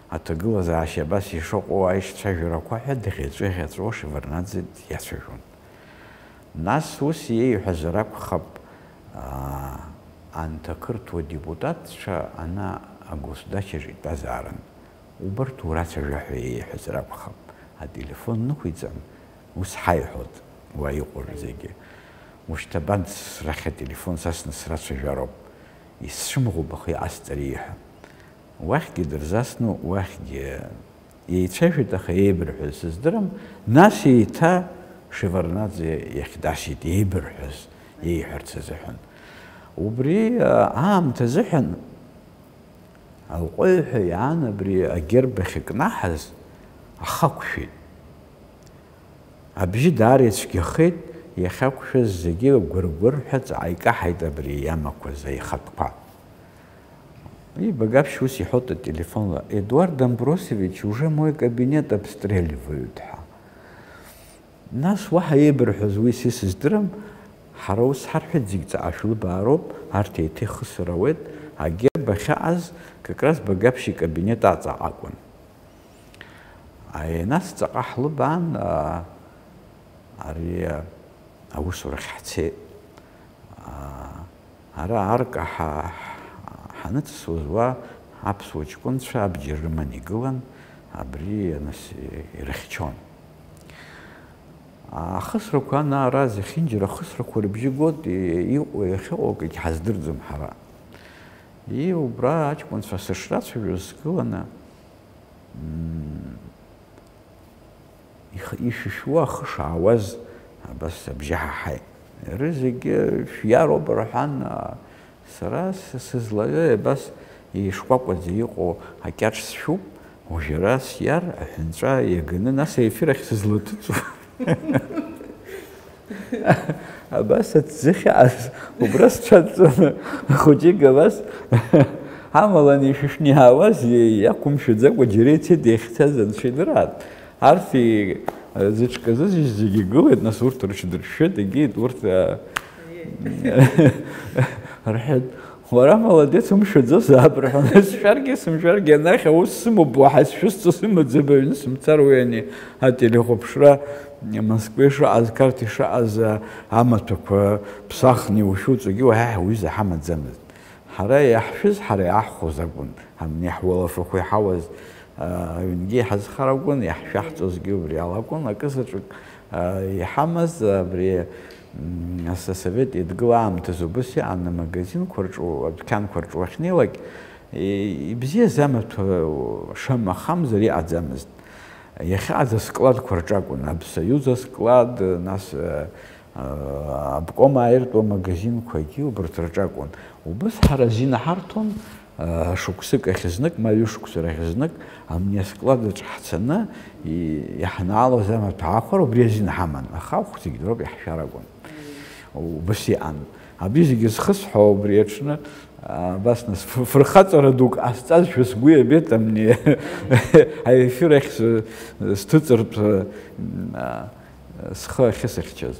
ათგილოზე აშებას იშოყოაი შეჟროქვა ადღეზე ღეზო შევრნაძე დიასეჟონ нас усი ჰაზრაკ ხაბ ანთაკრტო დიპუტატშა ანა აგუსდა შეჟიტაზარან უბრტურაც ჰაზრაკ ხაბ ა ტელეფონ ნუხიცან ус ჰაიჰოდ ვაიყურ ზეგე მუშტაბანს რახე ტელეფონსასნს რაც შეჟარო ის შმუღუბხი ასტრიჰა ვახი დრზასნო ვახი იჩეშეთ ახ ებრჰეს ზდრამ ნასიტა შევარნაძე ეხდაშით ებრჰეს იჰერცეზეჰან უბრი ამ თეზეჰან ალყუჰე ან უბრი აგერბეხი კნაჰას ახაქში აბჟი დარეჩქიხეთ ეხაქშეს ზეგი გურგურ ჰაც აიკა ჰაიდაბრი ამაქვე ზეი ხატყა И багапшуси хот телефонла. Эдуард Амбросович уже мой кабинет обстреливают. Нас вахае брхуз висисдрам. Харос харфе зигца ашлбаро, артети хсравет, аге бахааз как раз багапши кабинет ацаакун. Ай э нас цахлбан а ари аусурхаце. А ара арка ха ҳаныҵсуаз уа аԥсуа ҷкәынцәа абџьар рыман игылан абри нас ирыхьчон ахысрақәа ана-ара зехьынџьара ахысрақәа рыбжьы гот иҟоу иахьыҟоу акгьы ҳаздырӡом ҳара и убра аҷкәынцәа сышрацәажәоз сгыланы ишәышәуа ахы шаауаз абас абжьы ҳаҳаит рызегьы шәиароуп рҳәан სრას სიზლაებას იშყვაყვეზე იყო აკერს შუ უჟერას იარ ენცა ეგენა ნა სეიფერ ხსიზლოთ წუ აბასაც ზიხას უბრას ჩაცო ხუჯი გავას ამალანი შიშნი ავას ია კუმში ძაკვა ჯერეცი დეხცა ზნშიდრად არსი ზიჩკა ზიჯი გულეთ ნა სურტურში დრშეთ იგი თურთა რაჰეთ ვარა молодец უმშვიდო ზაბრა ეს შარგი სიმშარგი ნახე უსმო ბუჰას შუსწუსი მოძებევინ სიმწარვეანი ატილი ხოფშრა მასკვეშ აზკარტიშ აზ ამათოქ ფსახნი უშუწიგი ვა უიზა ჰამაძემი ҳара яхшиз ҳара яххозагун ҳам ниҳволафо хуй ҳаваз ҳунги ҳазхарагун яхшахцозги убри алакун акасачук ҳамаз абри ასევე დედგლა ამ თესობში ან მაგაზინ ქორჭო თან ქორჭო ხნილაკ ი ბზია ზამთ შემა ხამზრი აძამს ეხა ადას კლად ქორჭაკუნ აბსოლუტოს კლად ნას აბკომა ერთო მაგაზინ ქეკი უბრწრჭაკუნ უბს ჰარაზინ ჰართონ შუქს ეხეზნაკ მაიუ შუქს ეხეზნაკ ამნიას კლად ჭაცნა ი ეხნა ალო ზამთ ახორ ბრიზინ ჰამან ხა ხუთი გიდრო ბიაშარაკუნ უბსიან აბიზიგის ხს ხობრიეჩნა ბასნას ფრხაწორა დუკ ასწალ შეს გუებე თემნი (laughs) აი ფურექს სტუცერ სხა ხეს ხჩეს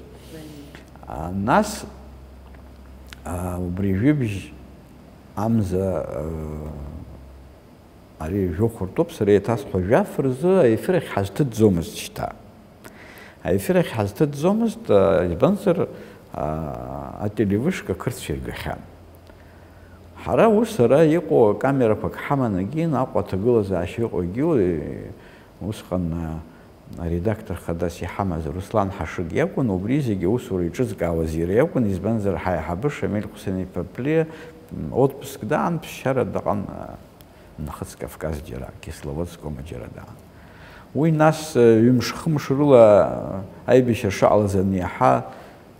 ა нас ა უბრიჟებს ამზა არი ჟოხორტობს რეთას ხოჟა ფრზა ეფერ ხაზთ ზომს შთა აი ეფერ ხაზთ ზომს და იბანსერ ატელი ვშკა ქრცერგახან ара усра иqo камера пак хамана гин аквата гылаза аши иqo гиу усхан редактор хадаси хамаз руслан хашиг якун убризиги усури чизга вазир якун избанзар хай хабы шамил хусени папли отпуск дан пшара дан нахс кавказ дира кисловодском дирада уй нас юмш хмшрула айбиша шалзани ха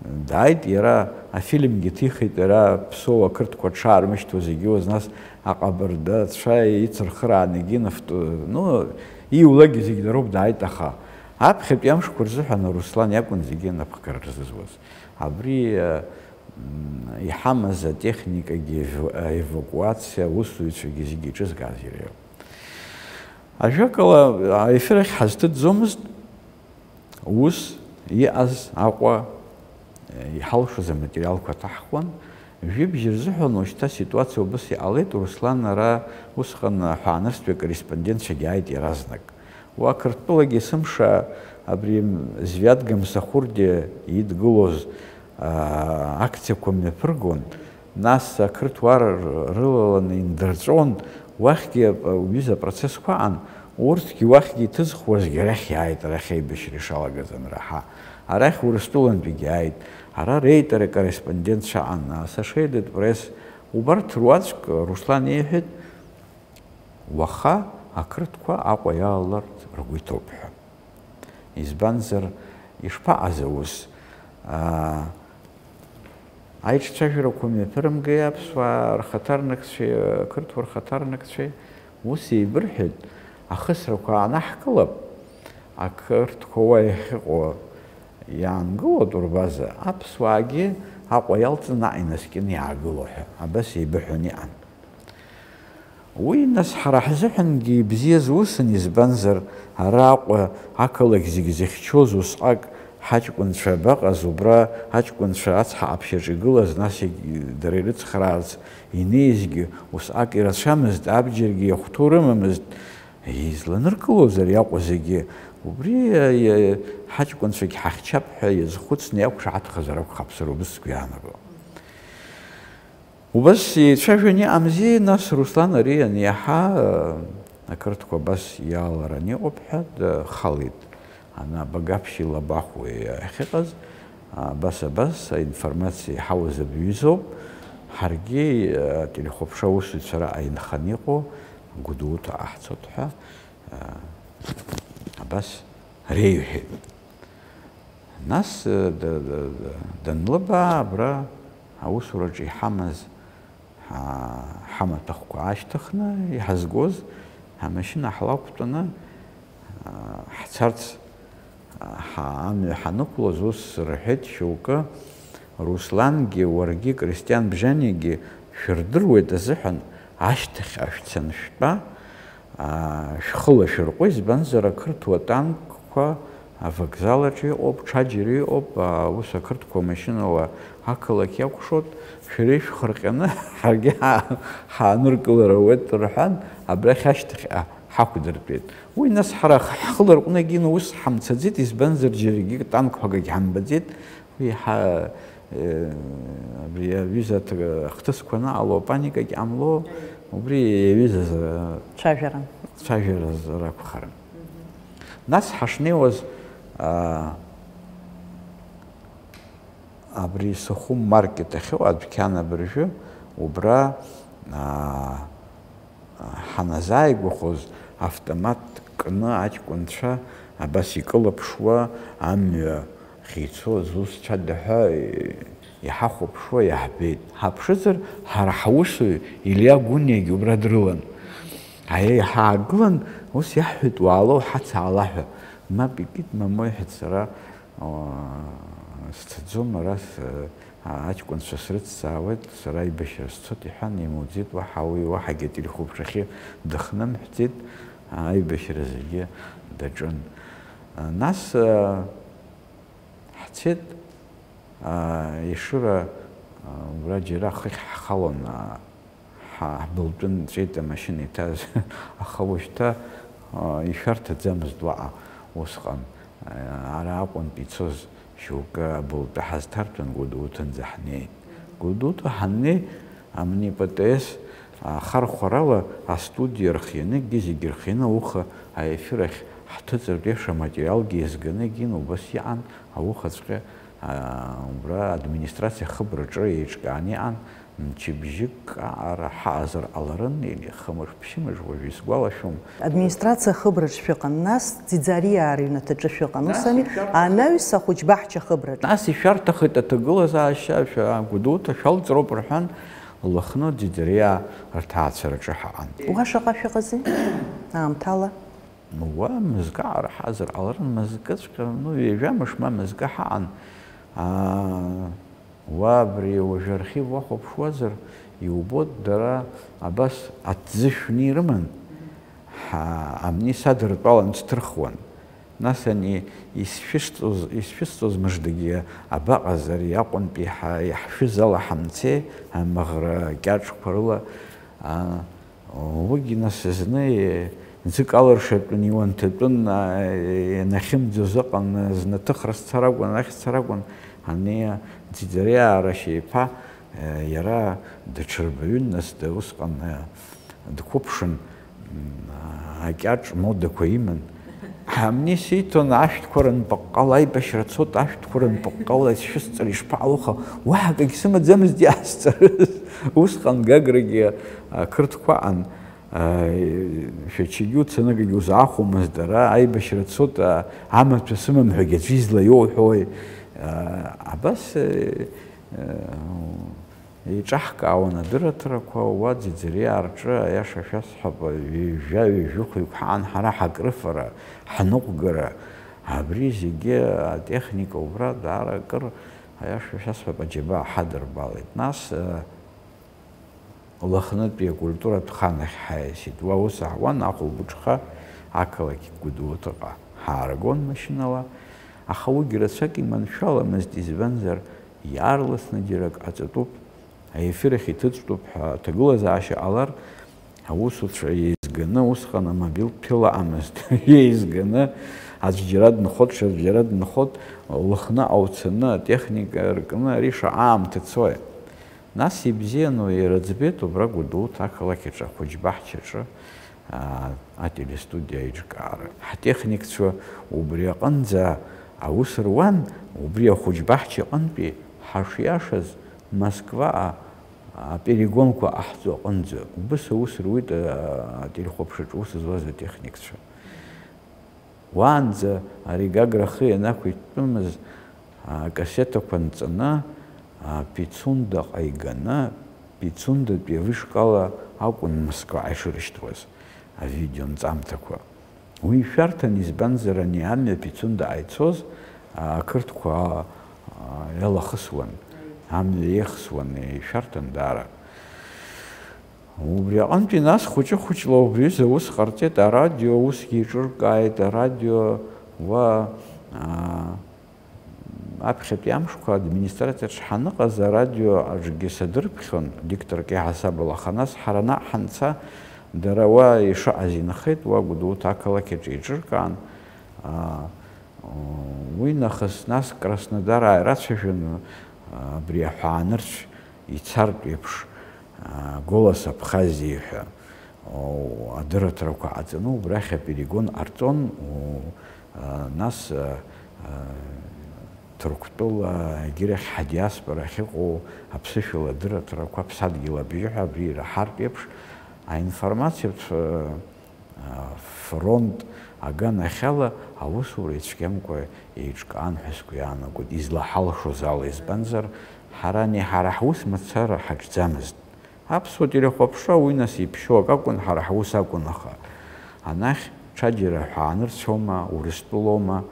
Да, это я, а фильм гетихит, я псова крытко чарми, что зиги у нас акабр, да, ша и цирхран, и гинов, ну, и улаги зиги дароб, да, это ха. А пхеп ям шкурзуха на Руслан, як он зиги на пхкар разызвоз. А бри и хама за техника ги эвакуация, устуицу ги зиги чиз газирил. А жакала, а эфирах хазтыд зомыз, ус, и аз, аква, аква, иҳалшоз аматериалқәа ҭаҳхуан жәибжь рзыҳәан уажәшьҭа аситуациа убыс иҟалеит руслан ара усҟан ҳәаанырстәи корреспондентцәагьы ааит иаразнак уа қыртәылагьы сымша абри звиад гамсахурдиа идгылоз акциақәа мҩаԥыргон нас ақырҭуар рылаланы индырҵәон уахьгьы аҩыза процессқәа аан урҭгьы уахьгьы иҭызхуазгьы арахь иааит арахь аибашьра ишалагаз анраҳа арахь урыстәылантәигьы ааит არა რეიტერ კორესპონდენცია ანა საშედეთ პრეს უბრალოდ რუაც რუსლანი ეფეთ ვახა აკრ თქვა აყვეალარ რგვითობა ის ბანზერ ისფა აზოს აა აი ჩეშირო კომი ფერმ გეაფს ვარ ხათარნაკში ქრთურ ხათარნაკში მუსი ბრჰედ ახსრო ქა ნახკლობ აკრ თქვა ეყო иаангылоит урбаза аԥсуаагьы Аҟәа иалҵны не иаагыло ҳәа абас еибыҳәан ан. Уи нас ҳара ҳзыҳәангьы бзиаз усын избанзар ара Аҟәа ақалақь зегь зыхьчоз усҟак ҳаҷкәынцәа абаҟаз убра аҷкәынцәа ацҳа аԥшьаҿы игылаз нас дара ирыцхраарц инеизгьы усҟак ирацәамызт абџьаргьы иахәҭоу рымамызт изланыркылозар иаҟәа зегьы უბრი ჰაჭკუნში ხახჩაფ ჰეიზ ხუცნი აქვს ათხაზარ აქვს ხაფსრობის გვიანობა უბას შეშენი ამზი ناس რუსლან რიან იაჰა აკრთქო ბას იალარა ნი ოფჰად ხალიდ ანა ბაგაფში ლაბახუე ხეყაზ ბასაბას ინფორმაცი ჰაუზ აბიუზო ჰარგი ტელეხოფშაუსი ცრა აინხანიყო გუდუტა აჰცოთ ჰა абас реиҳәеит нас данлыба абра аусураҿы иҳамаз ҳамаҭәахәқәа аашьҭыхны иҳазгоз амашьына ҳлақәтәаны ҳцарц амҩа ҳанықәлоз ус рҳәеит шьоукы руслангьы уаргьы кристиан бжаниагьы шәырдыруеит азыҳәан ашьҭахь ашәцаншәтәа ხოლე შერყვის ბანზარა ქრთვა ტანკვა ვაგზალაჩი ოპ ჩაჯირი ოპ უსა ქრთქო მაშინოა აკლაკი აკშოთ შერიშ ხრყენა ხარგა (laughs) ხანურკლეროვეთ რჰან აბრახაშთ ჰაკუდერპეთ უინას ხარა ხხლერ ყნეგინ უს ჰამცაძით ის ბანზარჯირიგი ტანკვაგა ჯანბაძით ვი ჰა ა ვიზა ხთსქვენა ალო პანიკა ამლო убри евиз э, чавера чавера кухарам нас хашневаз э, абри суху маркетахев адбикана бирижу убра э, ҳаназайгухоз автомат кӀны аҷкӀунча абас икӀылыпшуа амӀа хицо зус чадахӀа яхахупшо яхбит хапшызр хара хаушу илия гунеги убрадрылан ае хаглан ос яхбит вало хаца аллаха ма бикит ма мой хацра стцом раз ачкон сосрыц савет сарай бешер сот ихан имудит ва хави ва хагет ил хупшахи дхнам хцит ай бешер зиге дачон нас хцит а ещё вроде рахи халона ха болтун цвета машины та (laughs) ахавошта и харта замз два усқан ара апон пицоз шук бул тахстартун гудутун захне гудуту ханне амни потес хар хорала а студия рхине гизи гирхина уха а эфирах хатзер деша материал гизгане гину басян а ухацке უბრალოდ ადმინისტრაცია ხბროჭრი იჭკანი ან ჩიბჟიკ არ ჰაზერ ალარენ ნელი ხმურ ფშიმეჟ ვიზ გვალაშუმ ადმინისტრაცია ხბროჭ შეყან ناس ძიძარი არ ინოთ ჯ შეყან უსანი ანავის საхуჯ ბაჰჩა ხბროჭ ناس შარტა ხეთა თგულაზა აშა შან გუდუთა შალწრო პრჰან ლახნო ძიძრია რთაცერ ჯ ჰან უა შოყა შეყაზი (coughs) ამთალა ნუა მზგა არ ჰაზერ ალარენ მზგა შკა ნუ ვიჟა მშმა მზგა ჰან уа абри уажә архив уахәаԥшуазар иубот дара абас аҭӡышәны ирыман амни садыртәалан сҭырхуан нас ани исшәысҵоз исшәысҵоз мыждагьы абаҟаз ари аҟәантәи иаҳшәыз ала ҳамцеи амаӷра кьаҿқәа рыла уигьы нас зны ӡык алыршатәын иуанҭатәын нахьымӡоз ыҟан зны сцар акәын ахь сцар акәын هنیا دیداری رشی پا یارا دچربین نست دوست کنم دکوبشن اگرچه مود دکویمن. هم نیستی تو نشت کردن با قلای بشر تو نشت کردن با قلای شست ریش پالوخه و هدی کسی مدام از دیاست از خان گرگی کرد که آن شیطیو تنگی یوزاخو مزدرا ای بشر تو تا همه پس مم هجیزلا یوی هوی Абас еиҿаҳкаауан адырраҭарақәа уа ӡыӡыриа арҿы аиаша шәасҳәап ҩажәа-ҩажәихәҩык ҳаан ҳара ҳакрыфара, ҳныҟәгара, абри зегьы атехника убра даара акыр аиаша шәасҳәап аџьабаа ҳадырбалеит. Нас лыхнытәи акультуратә ханахь ҳаиасит. Уа ус аҳуан Ахәылбыҽха ақалақь гәыдуҭыҟа ҳааргон машьынала. ახლა ვიგი რაცა კი მან შალა მას დიზვენზერ ярлысны дирек ацтуп эфире хитэт чтоб тагула заши алар аусу чейзгэна усхана мобил пила амэст эйзгэна аджирад нхот шэджирад нхот лхна ауцна техника ркна риша амты цой насибзену и рацбету врагу ду так лакича хоч бахчача а ателе студия ичкара техник чо убрякан за აუსრوان უბრი ხუჯ ბახჩი ყნპი ჰაშიაშას მოსკვა აპირიგონკო აჰძო ყნძე უბს უსრუით ადილ ხოფშე ჯუს ზვაზე ტექნიკშა ვანზე არი გაგრახი ნახვითუმს კასეტო ყნწნა პიცუნდა აიგანა პიცუნდა პევიშკალა აკუნ მოსკვა აშურიშტოს ა ვიდეონ წამთაქვა ვინ შარტენ ის ბანზერანი ამები თუნდა აიცოს აკრთქვა ელახსვან ამ ეხსვანე შარტენ დარა უბრია ანტი нас ხუჭი ხუჭლობი ზოს ხარტე და რადიო ის გიჟურ კაი და რადიო ვა აფხები ამშვა ადმინისტრაციაში ჩანყა ზა რადიო აჟგესადრფხონ დიქტორი ჰასაბულა ხანას ხარანა ხანცა და რა ვა ისა აზინხეთ ვაგუდოთ აკალაკეჭი ჭირკან აა ვინახს ناس краснодар აი რა შეშენ ბრიაფანერჩ იცარდიფშ голос абхазия а дратрока ацну брахе перегон арцон нас турктул гире хадиас брахе го абсешла дратрока псадгила бижа бир харпеш а информацию фронт аган ахала аусуречкемкое ичкан хэскуяна год излахалшо зал из банзар харани харахус мацара хаджамз абсолютно хопша уйнас ипшо какун харахуса кунаха анах чаджира ханр сома урстулома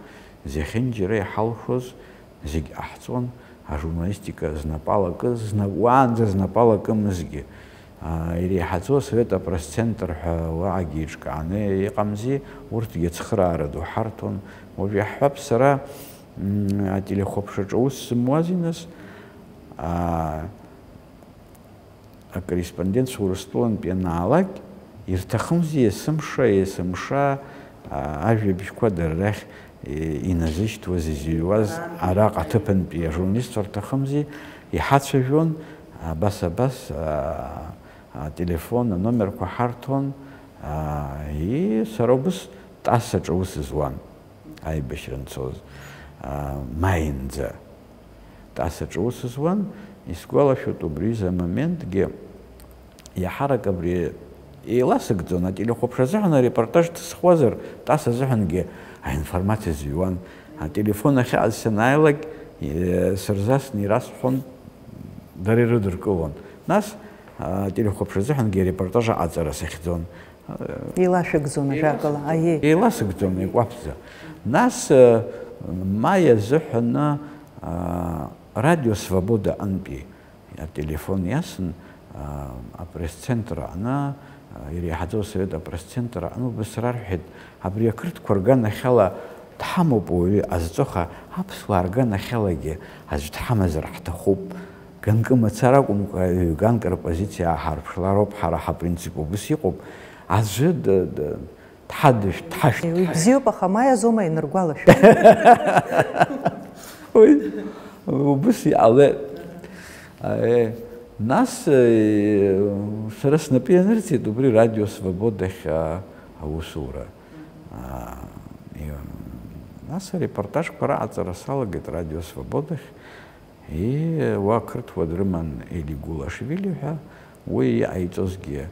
зехенджире халхоз зиг ахцон а журналистика знапала кыз знауан за знапала кымызги иреиҳаӡоу асовет апросцентр ҳәа э, уаагьы еиҿкааны иҟамзи урҭгьы цхыраарадоу ҳарҭон уажә иаҳҳәап сара ателехәаԥшаҿы ус а нас акорреспондент урыстәылантәи анаалакь ирҭахымзи есымша есымша ажәабжьқәа дара рахь иназышьҭуаз изыҩуаз араҟа аҭыԥантәи ажурналистцәа рҭахымзи баса-бас а, ტელეფონ ნომერქო ჰართონ აი სერობს ტასაჭო უსზვან აი ბეშენцо მაინზა ტასაჭო უსზვან ის ყველა შოტო ბრიზა მომენტ გე ია ჰარაკა ბრი ელასგძო ნა ტელეფონზე ანა რეპორტაჟ თხვაზერ ტასაზე ჰანგე აი ინფორმაცია ზვან ან ტელეფონა ხალსნაილეგ სერზას ნირას ფონ დარერუდურკოვან ნას ტელეხოფშეზე ხანგი რეპორტაჟი აწერას ეხდონ. ილაშე გზონა ჟაკლა, აი. ილაშე გზონა ყვაფზა. ناس მაია ზუჰნა რადიო სვობода ანპი ა ტელეფონი ასენ ა პრესცენტრა ანა ირი ჰაძოსე და პრესცენტრა ანუ ბესრარჰედ აბრია კრტ ქორგანა ხელა თამოპოი აზწოხა აფსვარგანა ხელაგე აზ თამაზრა ხთ ხუბ განკმაცარა განკრა პოზიცია ჰარფლაროფ ჰარა ჰა პრინციპუბს იყო აზე თადეშ თაშ ზიოპა ხამაია ზომა ინერგვალაშ ой (laughs) უბსი ალე აე нас сейчас на пионерце добрый радио свободы ха аусура а и нас репортаж про атера салагит радио свободы Э, уақыртуа или ели гулашвилиҳәа уи яти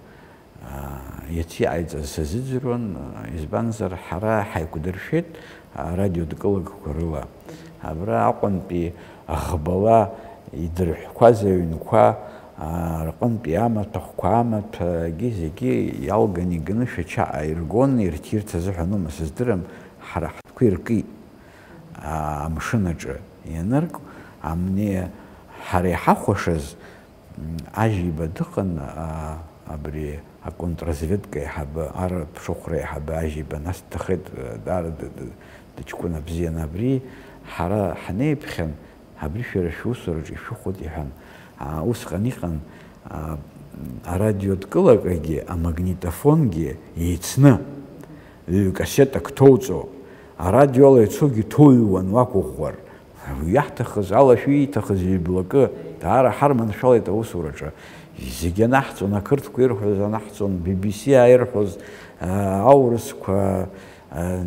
иациҟаиҵаз сазыӡырҩуан э, избанзар ҳара ҳаиқәдыршәеит радиодкылыгқәа рыла абра Аҟәантәи аӷбала идырҳәқәаз аҩнқәа рҟынтәи амаҭәахәқәа амаҭәагьы э, зегьы иалган иганы шәача аиргон ирҭирц азыҳәанума сыздырам ҳара ҳтәқәа иркит амшын аҿы а мне харе хахошез ажиба дхан абри а контрразведка хаба ар шухре хаба ажиба настахид э, дар дичкуна бзен абри хара хне бхен абри фера шусурж ишу ход ихан а ус ханихан а радио дкылагаги а магнитофонги ицна ю кассета кто уцо а радио лецоги тоюван вакухвар иаҳҭахыз алашәи ииҭахыз иблакы даара ҳарманшәалеит аусураҿы зегьы анаҳҵон ақырҭқәа ирҳәоз анаҳҵон bbc ирҳәоз аурысқәа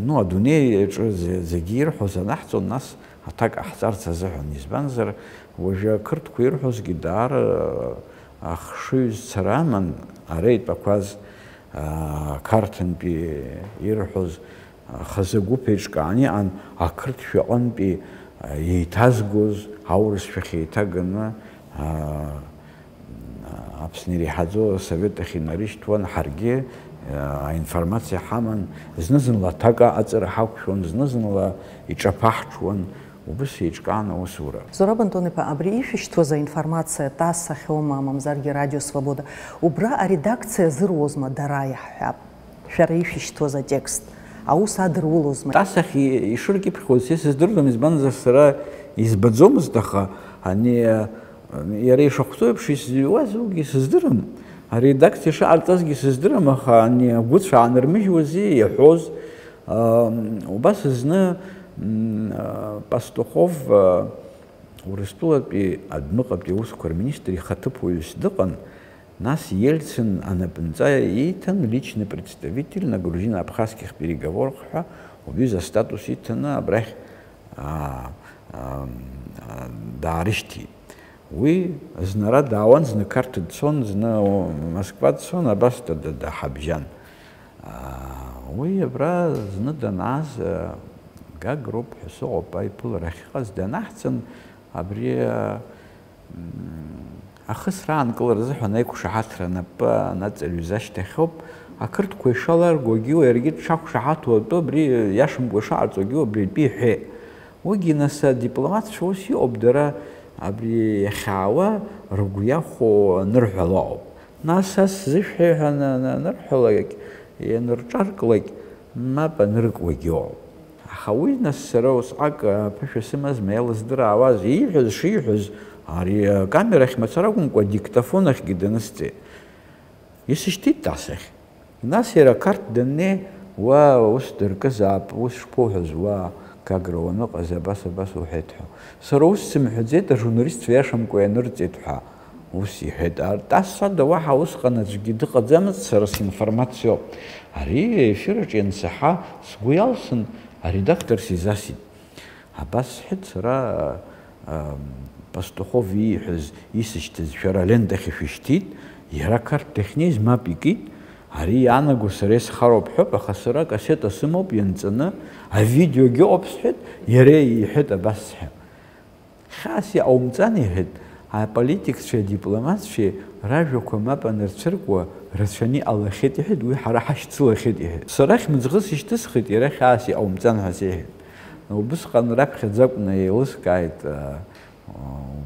ну адунеи аҿы зегьы ирҳәоз анаҳҵон нас аҭак ҟаҳҵарц азыҳәан избанзар уажәы ақырҭқәа ирҳәозгьы даара ахшыҩ зцара аман ара итәақәаз қарҭнтәи ирҳәоз хазы агәыԥ ითაზგოს აურის ფეხეთა განა აფსნირი ჰაძო სვეტეხინარიშ თვან ჰარგე ა ინფორმაცია ჰამან ზნზნლა თაკა აწერა ჰაქშონ ზნზნლა იჭაფაჩუან უბსიჭკან ოსურა ზორაბანტონეფა აბრი იშთო ზა ინფორმაცია ტასა ხელმამამ ზარგი რადიო სვობოდა უბრა რედაქცია ზროზმა დარაიჰა შერიშთო ზა ტექსტი А аусадруулозма тасахи ишурки приходится если здоровым избан за сара избадзомыз даха они иара ишахтоеԥш изыҩуаз угьы исыздырам аредакциа шаҟарҵазгьы сыздырам аха ани я аанырмыжьуази а а а У вас изна пастухов урыстәылатәи адәныҟатәи аусқәа рминистр ихаҭыԥуаҩыс дыҟан нас Ельцин анапнца и тан личный представитель на грузино-абхазских переговорах ха убью за статус и тан абрах а да арешти вы знара даван зна карты цон зна москва цон абаста да да хабжан а вы бра зна да нас га групп хесо опай пул рахас да нахцен абрия ახს რა ანკლერზე ხონა ეკუ შაჰათრანა პა ნაწელი ზაშტეხობ აკრთ ქეშალარ გოგიო ერგი ჩახ შაჰათო და ბრი იაშმ გოშა არწოგიო ბრი პიჰე ოგინასა დიპლომატ შოსი ობდერა აბრი ხავა როგია ხო ნრჰელო ნასას ზიშე ხანა ნრჰელაკ ენრ ჩარკლეკ მაპა ნრკვეგიო ახა უინასეროს აკ ფეშესმას მელს დრავა ზიჰეს შიჰეს არი კამერა ხმაც არა უკვე დიქტაფონი ხი დენს წე ის შეთი დასე ნასერა კარტ დენე ვა ოს დერკა ზაპ ოს შპოჰეზ ვა კაგროვანო ყაზაბასაბას უჰეთო სროს სიმჰეზე და ჟურნალისტ ვია შემკვენურ წეთვა უსი ჰედარ დასა და ვა ჰაუს ყანაც გიდყაძემ სროს ინფორმაციო არი ეფირ ჩენსა სგუალსენ რედაქტორ სიზასი აბას ჰეთრა пастухо виҳз исиштез шварален дехишштит яракар техниз мапикит ари янагус рес хароб хоб хасра касета смоб янцна а видео ги обсхет яре ихет басхе хаси омцани хет а политик ше дипломат ше ражо кома панер цирква рашани алхет хет ви хара хашцла хет хет сарах мзгыс иштес хет яре хаси омцан хасе но бусқан рап хет закна елыскайт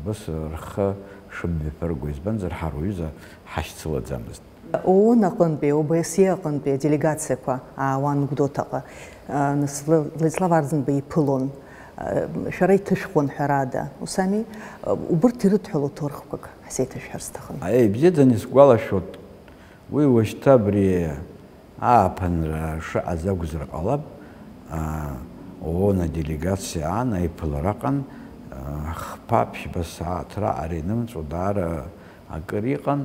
убас рхы шымҩаԥырго избанзар ҳара уҩыза ҳашьцылаӡамызт оон аҟынтәи обсе аҟынтәи аделегациақәа аауан гәдоҭаҟа владислав арзынба иԥылон шәара иҭышәхуан ҳәарада усами убырҭ ирыдҳәало ҭоурыхқәак ҳзеиҭышәҳәар сҭахын ибзиаӡаны исгәалашәот уи уажәшьҭа абри ааԥынра шыҟаз акәзар ҟалап оон аделегациа аан аиԥылара аҟан хԥа ԥшьба сааҭра аринымҵәодара акыр иҟан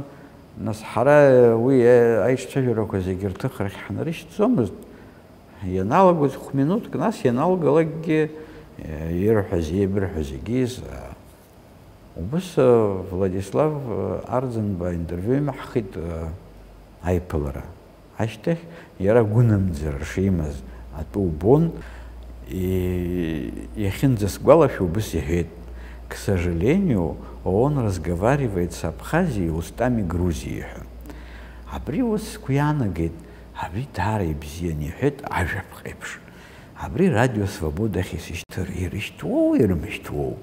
нас ҳара уи э, аиҿцәажәарақәа зегьы рҭыхрахь ҳнарышьҭӡомызт ианалагоз хә-минутк нас ианалгалакгьы ирҳәаз э, иеибырҳәаз егьиз э, убыс владислав ба интервью имаҳхит айпылара. ашьҭахь яра гәынамӡара шимаз атәы убон И Яхиндзес Гуалафи убысигит. К сожалению, он разговаривает с Абхазией устами Грузии. А при привоз Куяна говорит, абри а же хет А при радио свободах и свобода хисиштыр ирыштвоу ирмиштвоу.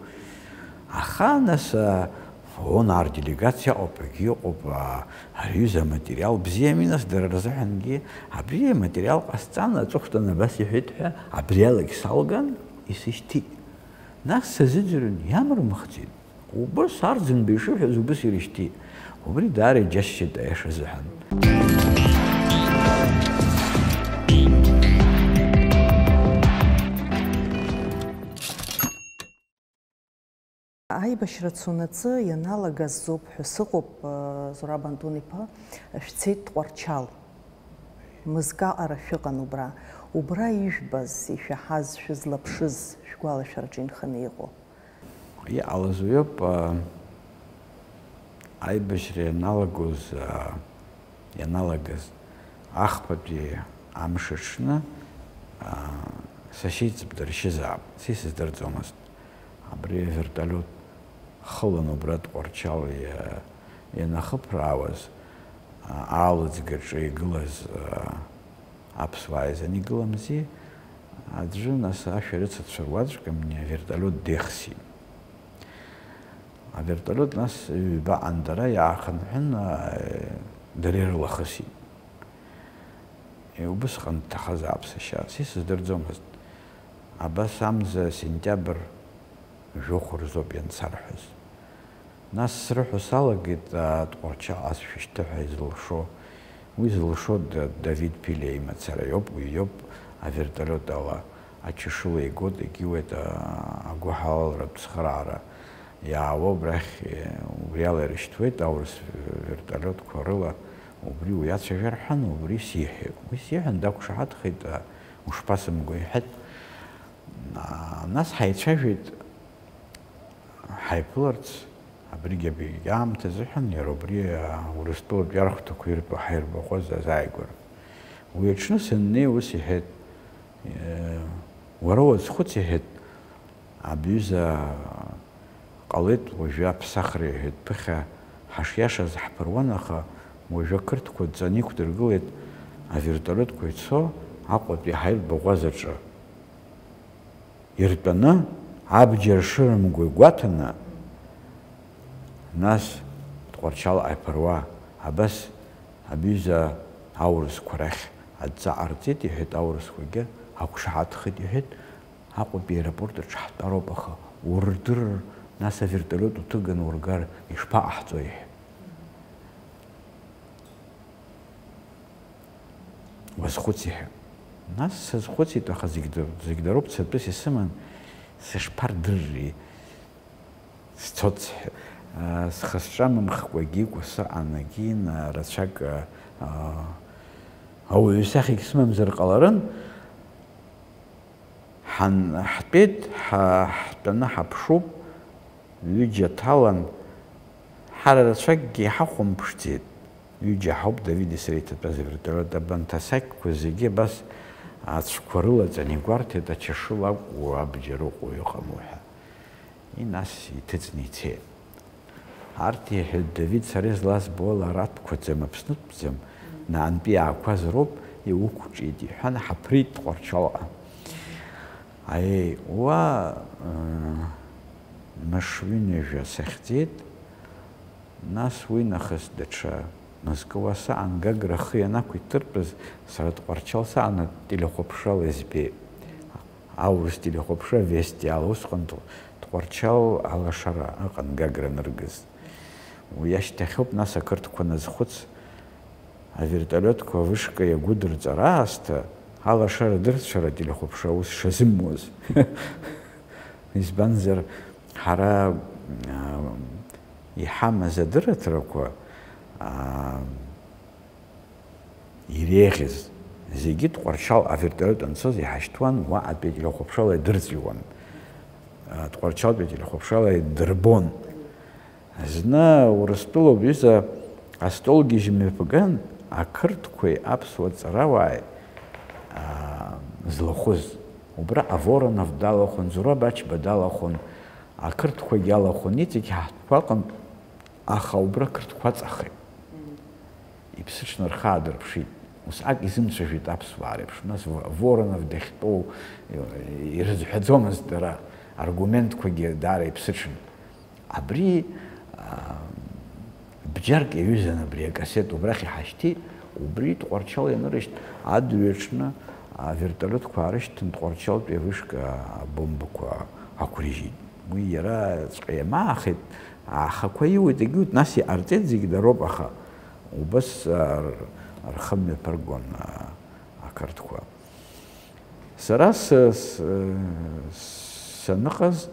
Аханаса ҳунар делегация опаги оба арюза материал бзиеминас дарразаҳанги абрие материал қасцан ацӯхтана баси ҳитҳа абриала кисалган исишти нас сазиҷирун ямр махҷин уба сарзин бешуҳа зубас иришти убри дари ҷасшидаяшазаҳан აიბაშრა ცუნაცა ინალაგას ზუბ ჰსიყუბ ზურაბანტუნიფა შცეთ ტყარჩალ მსგა არა შეყან უბრა უბრა იშბას შეჰაზ შეზლაფშიზ შგვალა შარჯინ ხნი იყო აი ალაზუიობ აიბაშრა ინალაგოს ინალაგას ახფადი ამშშნა საშიც ბდრშიზა სისის დერძომას აბრი ვერტალოთ ხოლონობრად ყორჩალია ენახობ რავას ალოც გეჭიგლეს აფსვაიზენი გლამზი აძრენ ასა შეიძლებაც გემნი ვერტალოდ დეხსი ა ვერტალოდ ناس ვა ანდრა яхынхын дэрэрла хэси э убсхан тахазапсы шаси сиздер зомас аба самзе сентябрь ჟოხურ ზობიან სარჰეს нас срхо салагит атқорча асфишта хайзлшо визлшо давид пилей мацарайоп уйоп авертолотала ачишуе год игиуэт агухал рабсхрара яво брех уриалериш твой таурс вертолот корыла убри уячежерхан убри сихе сихан дак шахат хит ушпасым гойхат нас хайчажит ჰაიფლორც აბრიგები ამ თეზეჰანი რობრია ურესტო ჯარხთო კვირპა ჰაირბა ყოზა ზაიგურ უეჩნო სენნე უსი ჰეთ ვაროს ხუცი ჰეთ აბიზა ყალეთ ვეჟა ფსახრე ჰეთ ფხა ჰაშიაშა ზაჰპრვანახა ვეჟა ქრთქო ძანი ქდრგოეთ აზირტოლეთ ქვეცო აყოთი ჰაირბა ყოზაჭა ერთანა абџьар шырымгәа игәаҭаны нас тҟәарчал аиԥыруа абас абҩыза аурысқәа рахь адҵа ҟарҵеит иҳәеит аурысқәагьы ҳақәшаҳаҭхеит иҳәеит Аҟәатәи аеропорт аҿы ҳтәароуп аха урдырыр нас авертолиот уҭыган ургар ишԥаҟаҳҵо иҳәеит уазхәыц иҳәеит нас сазхәыцит аха зегь дароуп цатәыс исыман сышԥар дырри сцоц схасҿамымхкәагьы гәаса анагьы рацәак ауаҩы сахьагь сымамзар хан ҳтәеит ҳтәаны ҳаԥшуп ҩыџьа ҭалан ҳара рацәакгьы ҳахәамԥшӡеит ҩыџьа ҳауп давиди აცხრულაძენი გვარტე და ჩეშულა უაბჯერო ყოიყმოა ინას იტეცნიცე არტი ჰედევიც არის ლას ბოლა რატ ქოცემაფსნუპზემ ნანპი აკვაზროპ ი უკუჭიდი ჰან ჰაფრიტ ყორჩალა აი ვა машვინეჟა სახძით нас ვინახეს დეჩა Назкы уаса ангагра хы ианакәу иҭыртәыз сара хопшал сааны телехәаԥшрала избеит. хопша вести вестиала усҟан дҟәарчал алашара ыҟан гагра наса Уи ашьҭахьоуп нас А вертолет авертолиотқәа вышка цара аасҭа алашара дырцәара телехәаԥшра аус (laughs) хара и ҳара иҳамаз адырраҭрақәа ირიეხეს ზიგი ტყარშალ აფერტერო ტანცოზ იაშტვან ვა ატბეჯილო ხოფშალე დრძივან ტყარშალ ბეჯილო ხოფშალე დრბონ ზნა ურსტულობის ასტოლოგი ჟმეფგან აკრთქვე აფსვა წრავაი ა ზლოხოზ უბრა ავორანავ დალოხონ ზურაბაჩ ბადალოხონ აკრთქვე გალოხონ იცი ჩა ფალკონ ახა უბრა კრთქვა წახე იფსიშნორ ხადრფში უსაკ იზმშეში დაფსვარებს მას ვორონოვ დეხტო ირძვეძონას და არგუმენტქვე გიდარე იფსიშნ აბრი ბჯარკე უზენა ბრია კასეტო ბრახი ჰაშთი უბრი ტყორჩალ ენრეშ ადვერშნა ვერტოლეთ ქვარეშ თუ ტყორჩალ პევიშკა ბომბოკა აკურიჟი გუიერა წყე მახეთ ახა ქვეი უდი გუთ ნასი არწე ზიგი და რობახა უბას არ არ ხმე პარგონა აქა თქვა სრას სანახას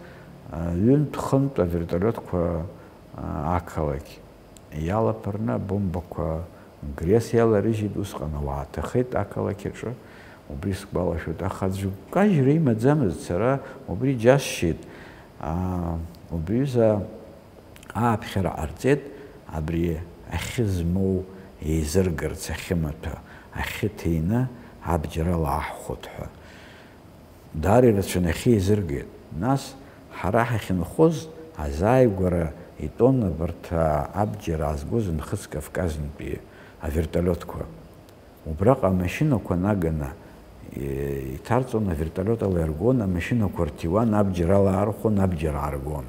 ლენ თხნ პერიტორიო თქვა აქავაკი იალაფერნა ბომბოკა გრესიალა რეჟიდუს ყნავათი ხეთ აქავაკიშო უბრის ყალაშო და ხაძი კაჟრი მძამს წერა უბრი ჯაშშით აა უბრიზა ააფხერა არცეთ აბრიე ახიზმო ეზერგერც ახემათა ახეთინა აბჯრალ აჰუთჰა დარირჩენე ხიზერგე ნას ჰარაჰიხინ ხოზ აზაიგურა იტონ ბრთა აბჯრას გუზნ ხის კავკაზნპი ავერტალოთკო უბრაყა машинოქვა ნაგენა იტარწონა ვერტალოტა ლერგონა машинოქვა რტივან აბჯრალ არხონ აბჯრარგონ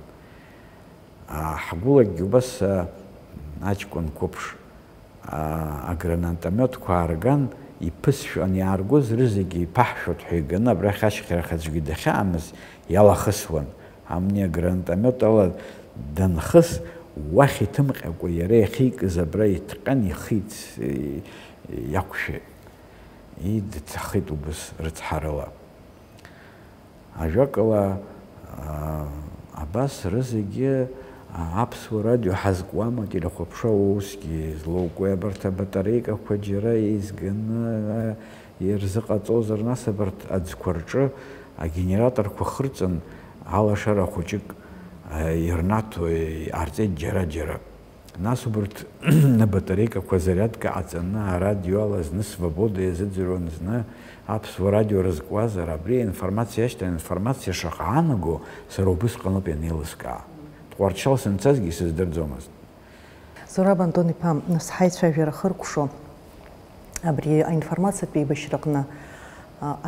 აჰბულა გუბასა აჩკონ ქოფშ აგრანანტა მეთქვარგან იფსშონი არგოზ რიზიგი ფაჰშოთ ჰიგნა ბრახაშ ხერხაც გიდახა ამის ялахысван амне гранатометала данхыс вахитым қақойере хи кызбрай тқан хиц якше и дтахитубс рцхарала ажакла абас рызиге аԥсуа радио ҳазкуама телехәаԥша усгьы злоукуеи абарҭ абатареикақәа џьара еизганы ирзыҟаҵозар нас абарҭ аӡқәа рҿы агенераторқәа хырҵан алашара хәыҷык ирнаҭо арҵеит џьара-џьара нас убарҭ абатареикақәа зарядка ҟаҵаны арадио ала зны свобода иазыӡырҩуан зны аԥсуа радио разкуазар абри аинформациа ашьҭа аинформациа шаҟа аанаго сара убысҟаноуп ианеилыскаа ҟәарчалсынцазгьы исыздырӡомызт зураб антон иԥа нас хыр кушо, абри а информация аинформациатә еибашьраҟны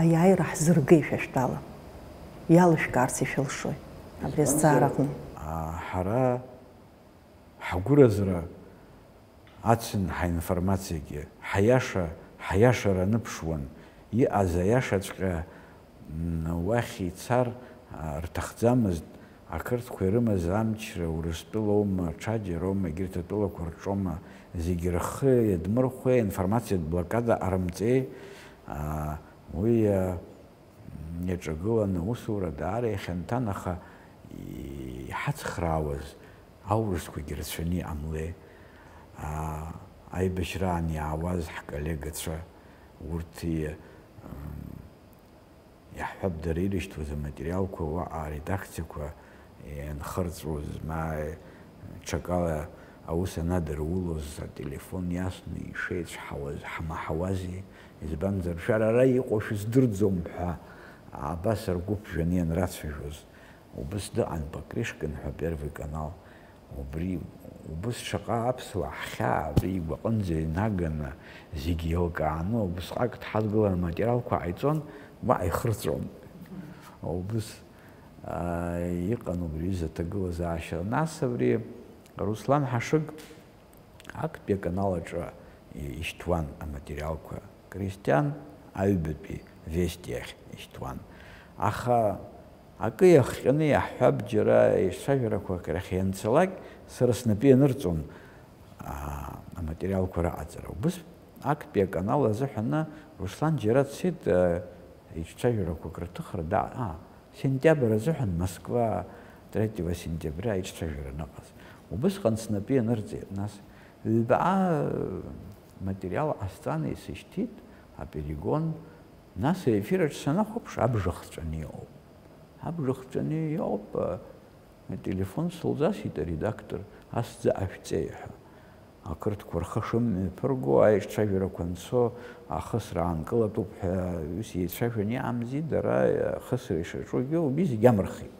аиааира ҳзыргеи шәашәтәала гарси фелшой, абри Хара, азҵаараҟны ҳара ҳгәыразра хаяша, хаяша, ҳаиаша ҳиашара и иҟаз аиашаҵәҟьа уахь цар, рҭахӡамызт ახერს ხერმ ზამჩრე ურსტულომ ჩაჯე რომ ეგერთ ეტულა ქორჭომა ზიგი რხე დმრხე ინფორმაცია ბლოკადა არმწე ა უია ნეჭგულა ნოსურა დარე ხენთან ახა ჰაცხრავაზ აურს ქვიგერშენი ამლე ა აი ბშრანი ავაზ ჰკალეგაცა ურთი ი ჰაბდრი რიშტუ ზა მატერიალ ქვა ა რედაქცია ქვა ианхырҵәуаз ма ҽакала аус анадырулоз ателефон иасны ишеицәҳауаз ҳмаҳауази избанзар шәара ара иҟоу шәыздырӡом ҳәа абас ргәы ԥжәаны ианрацәажәоз убыс дыҟан пакришкин ҳәа первый канал убри убыс шаҟа аԥсуаа ҳхьаа абри игәаҟынӡа инаганы зегьы еилкааны убысҟак дҳадгылар материалқәа ҟаиҵон ма ихырҵәон убыс иҟан убри аҩыза аҭагылазаашьа. Нас абри Руслан Ҳашыг актәи аканал аҿы ишьҭуан аматериалқәа. Кристиан аҩбатәи вести иахь ишьҭуан. Аха акы иахҟьаны иаҳҳәап џьара ишцәажәарақәа крахь ианцалак, сара снапы ианырҵон аматериалқәа раҟаҵара. Убыс актәи аканал азыҳәаны Руслан џьара дцеит иҿцәажәарақәа краҭыхра, Сентябрь, сентиабразыҳәан москва 3 сентиабря аиҿцәажәара аныҟаз убысҟан снапы ианырҵеит нас ҩбаа э, материал асцена а перегон, нас аефираҿ санахәаԥш абжа хҵәаны иоуп абжа хҵәаны иоуп ателефон э, сылзасит аредактор асӡа ашәҵеи ҳәа ақырҭқәа рхы шымҩаԥырго аиҿцәажәарақәа анцо ахысра аанкылатәуп ҳәа ус еицәажәан иаамзи дара ахысра ишаҿугьы убри зегь амырхит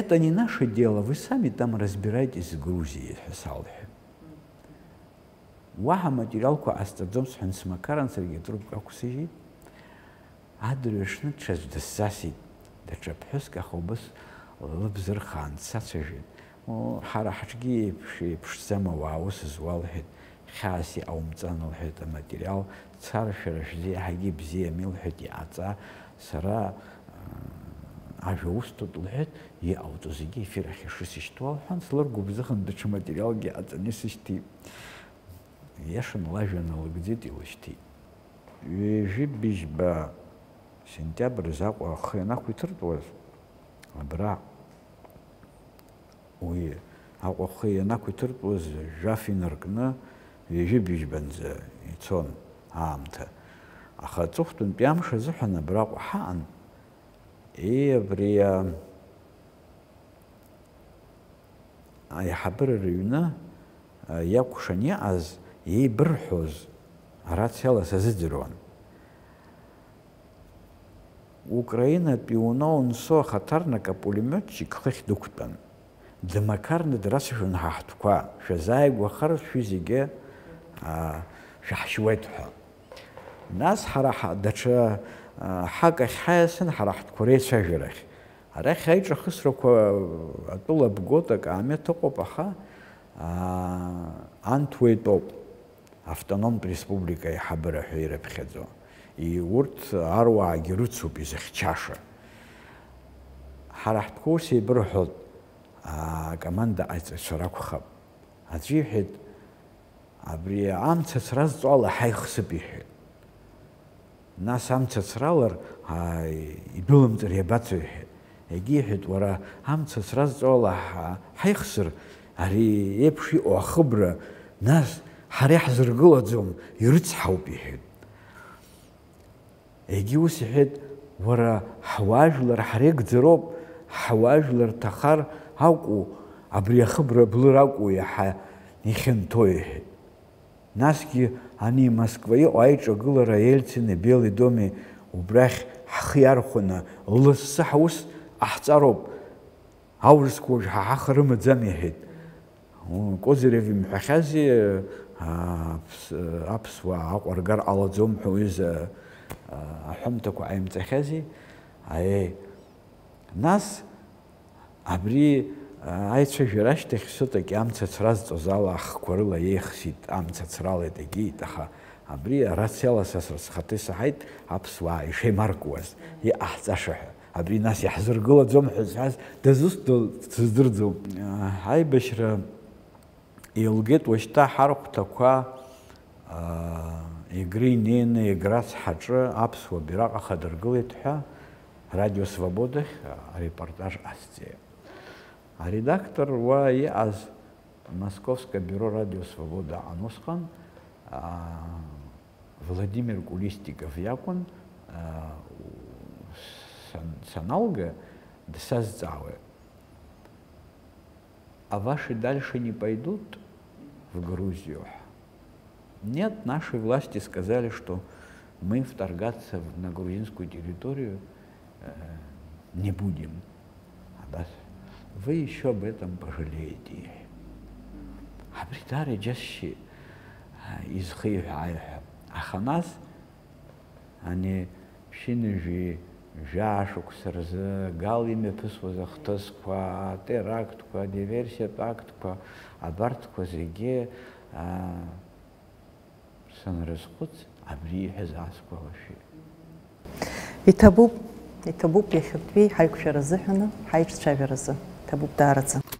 это не наше дело вы сами там разбирайтесь с грузией ҳәа салҳәа уаҳа материалқәа ҟасҵаӡом сҳәан смақаран саргьы трубка ақәсыжьит адырҩаҽны ҽаӡә дысзасит даҽа ԥҳәыск аха убыс лыбзырхаан дсацәажәеит ҳара ҳаҿгьы еиԥш еиԥшӡам ауаа ус хаси аумцан лҳәеит аматериал царшәара хаги бзи бзиами лҳәеит иҟаҵа сара э, ажәа усҭоит лҳәеит иҟауҵо зегьы эфир ахь ишысышьҭуа лҳәан слыргәыбзыхан даҽа материалгьы на исышьҭит иашан лажәа налыгӡит илышьҭит сентябрь заку закәа ахы ианақәиҭыртуаз абра уи аҟәа ахы ианақәиҭыртуаз жәаф инаркны ҩажәибжьбанӡа ицон аамҭа аха аҵыхәтәантәи амш азыҳәан абраҟа ҳаан ии абри аиҳабыра рыҩны иакәшан иаҟаз иеибырҳәоз арациала сазыӡырҩуан со хатарна ка пулеметчик хыхь дуктан. дмақарны драсшәон хахтуква, шәазааигәахар шәи физиге, шашветҳо нас хара дача хак хасан харахт куресажрах ара хайч хысроко атула бгота камето копаха антвето автоном республика хабра хире пхедо и урт арва агируцу бизе хчаша харахт курси брухуд а команда айц шаракхаб аджи хед абри амца цразҵәала ҳаихсып иҳәеит нас амца цралар идәылымҵыр иабацо иҳәеит егьи иҳәеит уара амца цразҵәала ҳаихсыр ари еиԥш иҟоу ахыбра нас ҳара иаҳзыргылаӡом ирыцҳауп иҳәеит егьи ус иҳәеит уара ҳуаажәлар ҳрегӡароуп ҳуаажәлар ҭахар акәу абри ахыбра блыр акәу иаҳа ихьанҭо иҳәеит насги ани москва и айчо гылара ельцине белый доме убрах хярхуна лсахус ахцароб аурску хахрым замехит козиреви мхахази апсва аргар алазом хуиз ахмтаку аим захази ай нас абри აი ცეშე რა შეხი ცოტა კი ამცაც რაც ძალა ხქვერულა ეხსი ამცაც რალეთი კი თხა აბრი რაციალასას რაც ხათე საით აფსვა შემარკვას ი აცაშე აბრი ناس იჰზრგულა ძომ ჰზას დაზუს ძზრძო აი ბეშრა ილგეთ ვშთა ხარხ თქვა აა ეგრინენე ეგრას ჰაჭრა აფსვა ბირა ხადრგულეთ ხა რადიო სვობოდა რეპორტაჟ ასწია А редактор Ваи Аз, Московское бюро радио «Свобода» Анусхан, а, Владимир Кулистиков Якун, а, саналга саздзавы. А ваши дальше не пойдут в Грузию? Нет, наши власти сказали, что мы вторгаться на грузинскую территорию э, не будем. Аббас вы еще об этом пожалеете. Абритары джаши из Аханас, они пшинжи, жашук сырзы, галиме пысвазах тысква, терактква, диверсият актква, абартква зеге санрызхуц, абри хезасква ваши. Итабуб, итабуб яхьбтви разыхана, хана, хайкшаверазы. tā būtu tērats.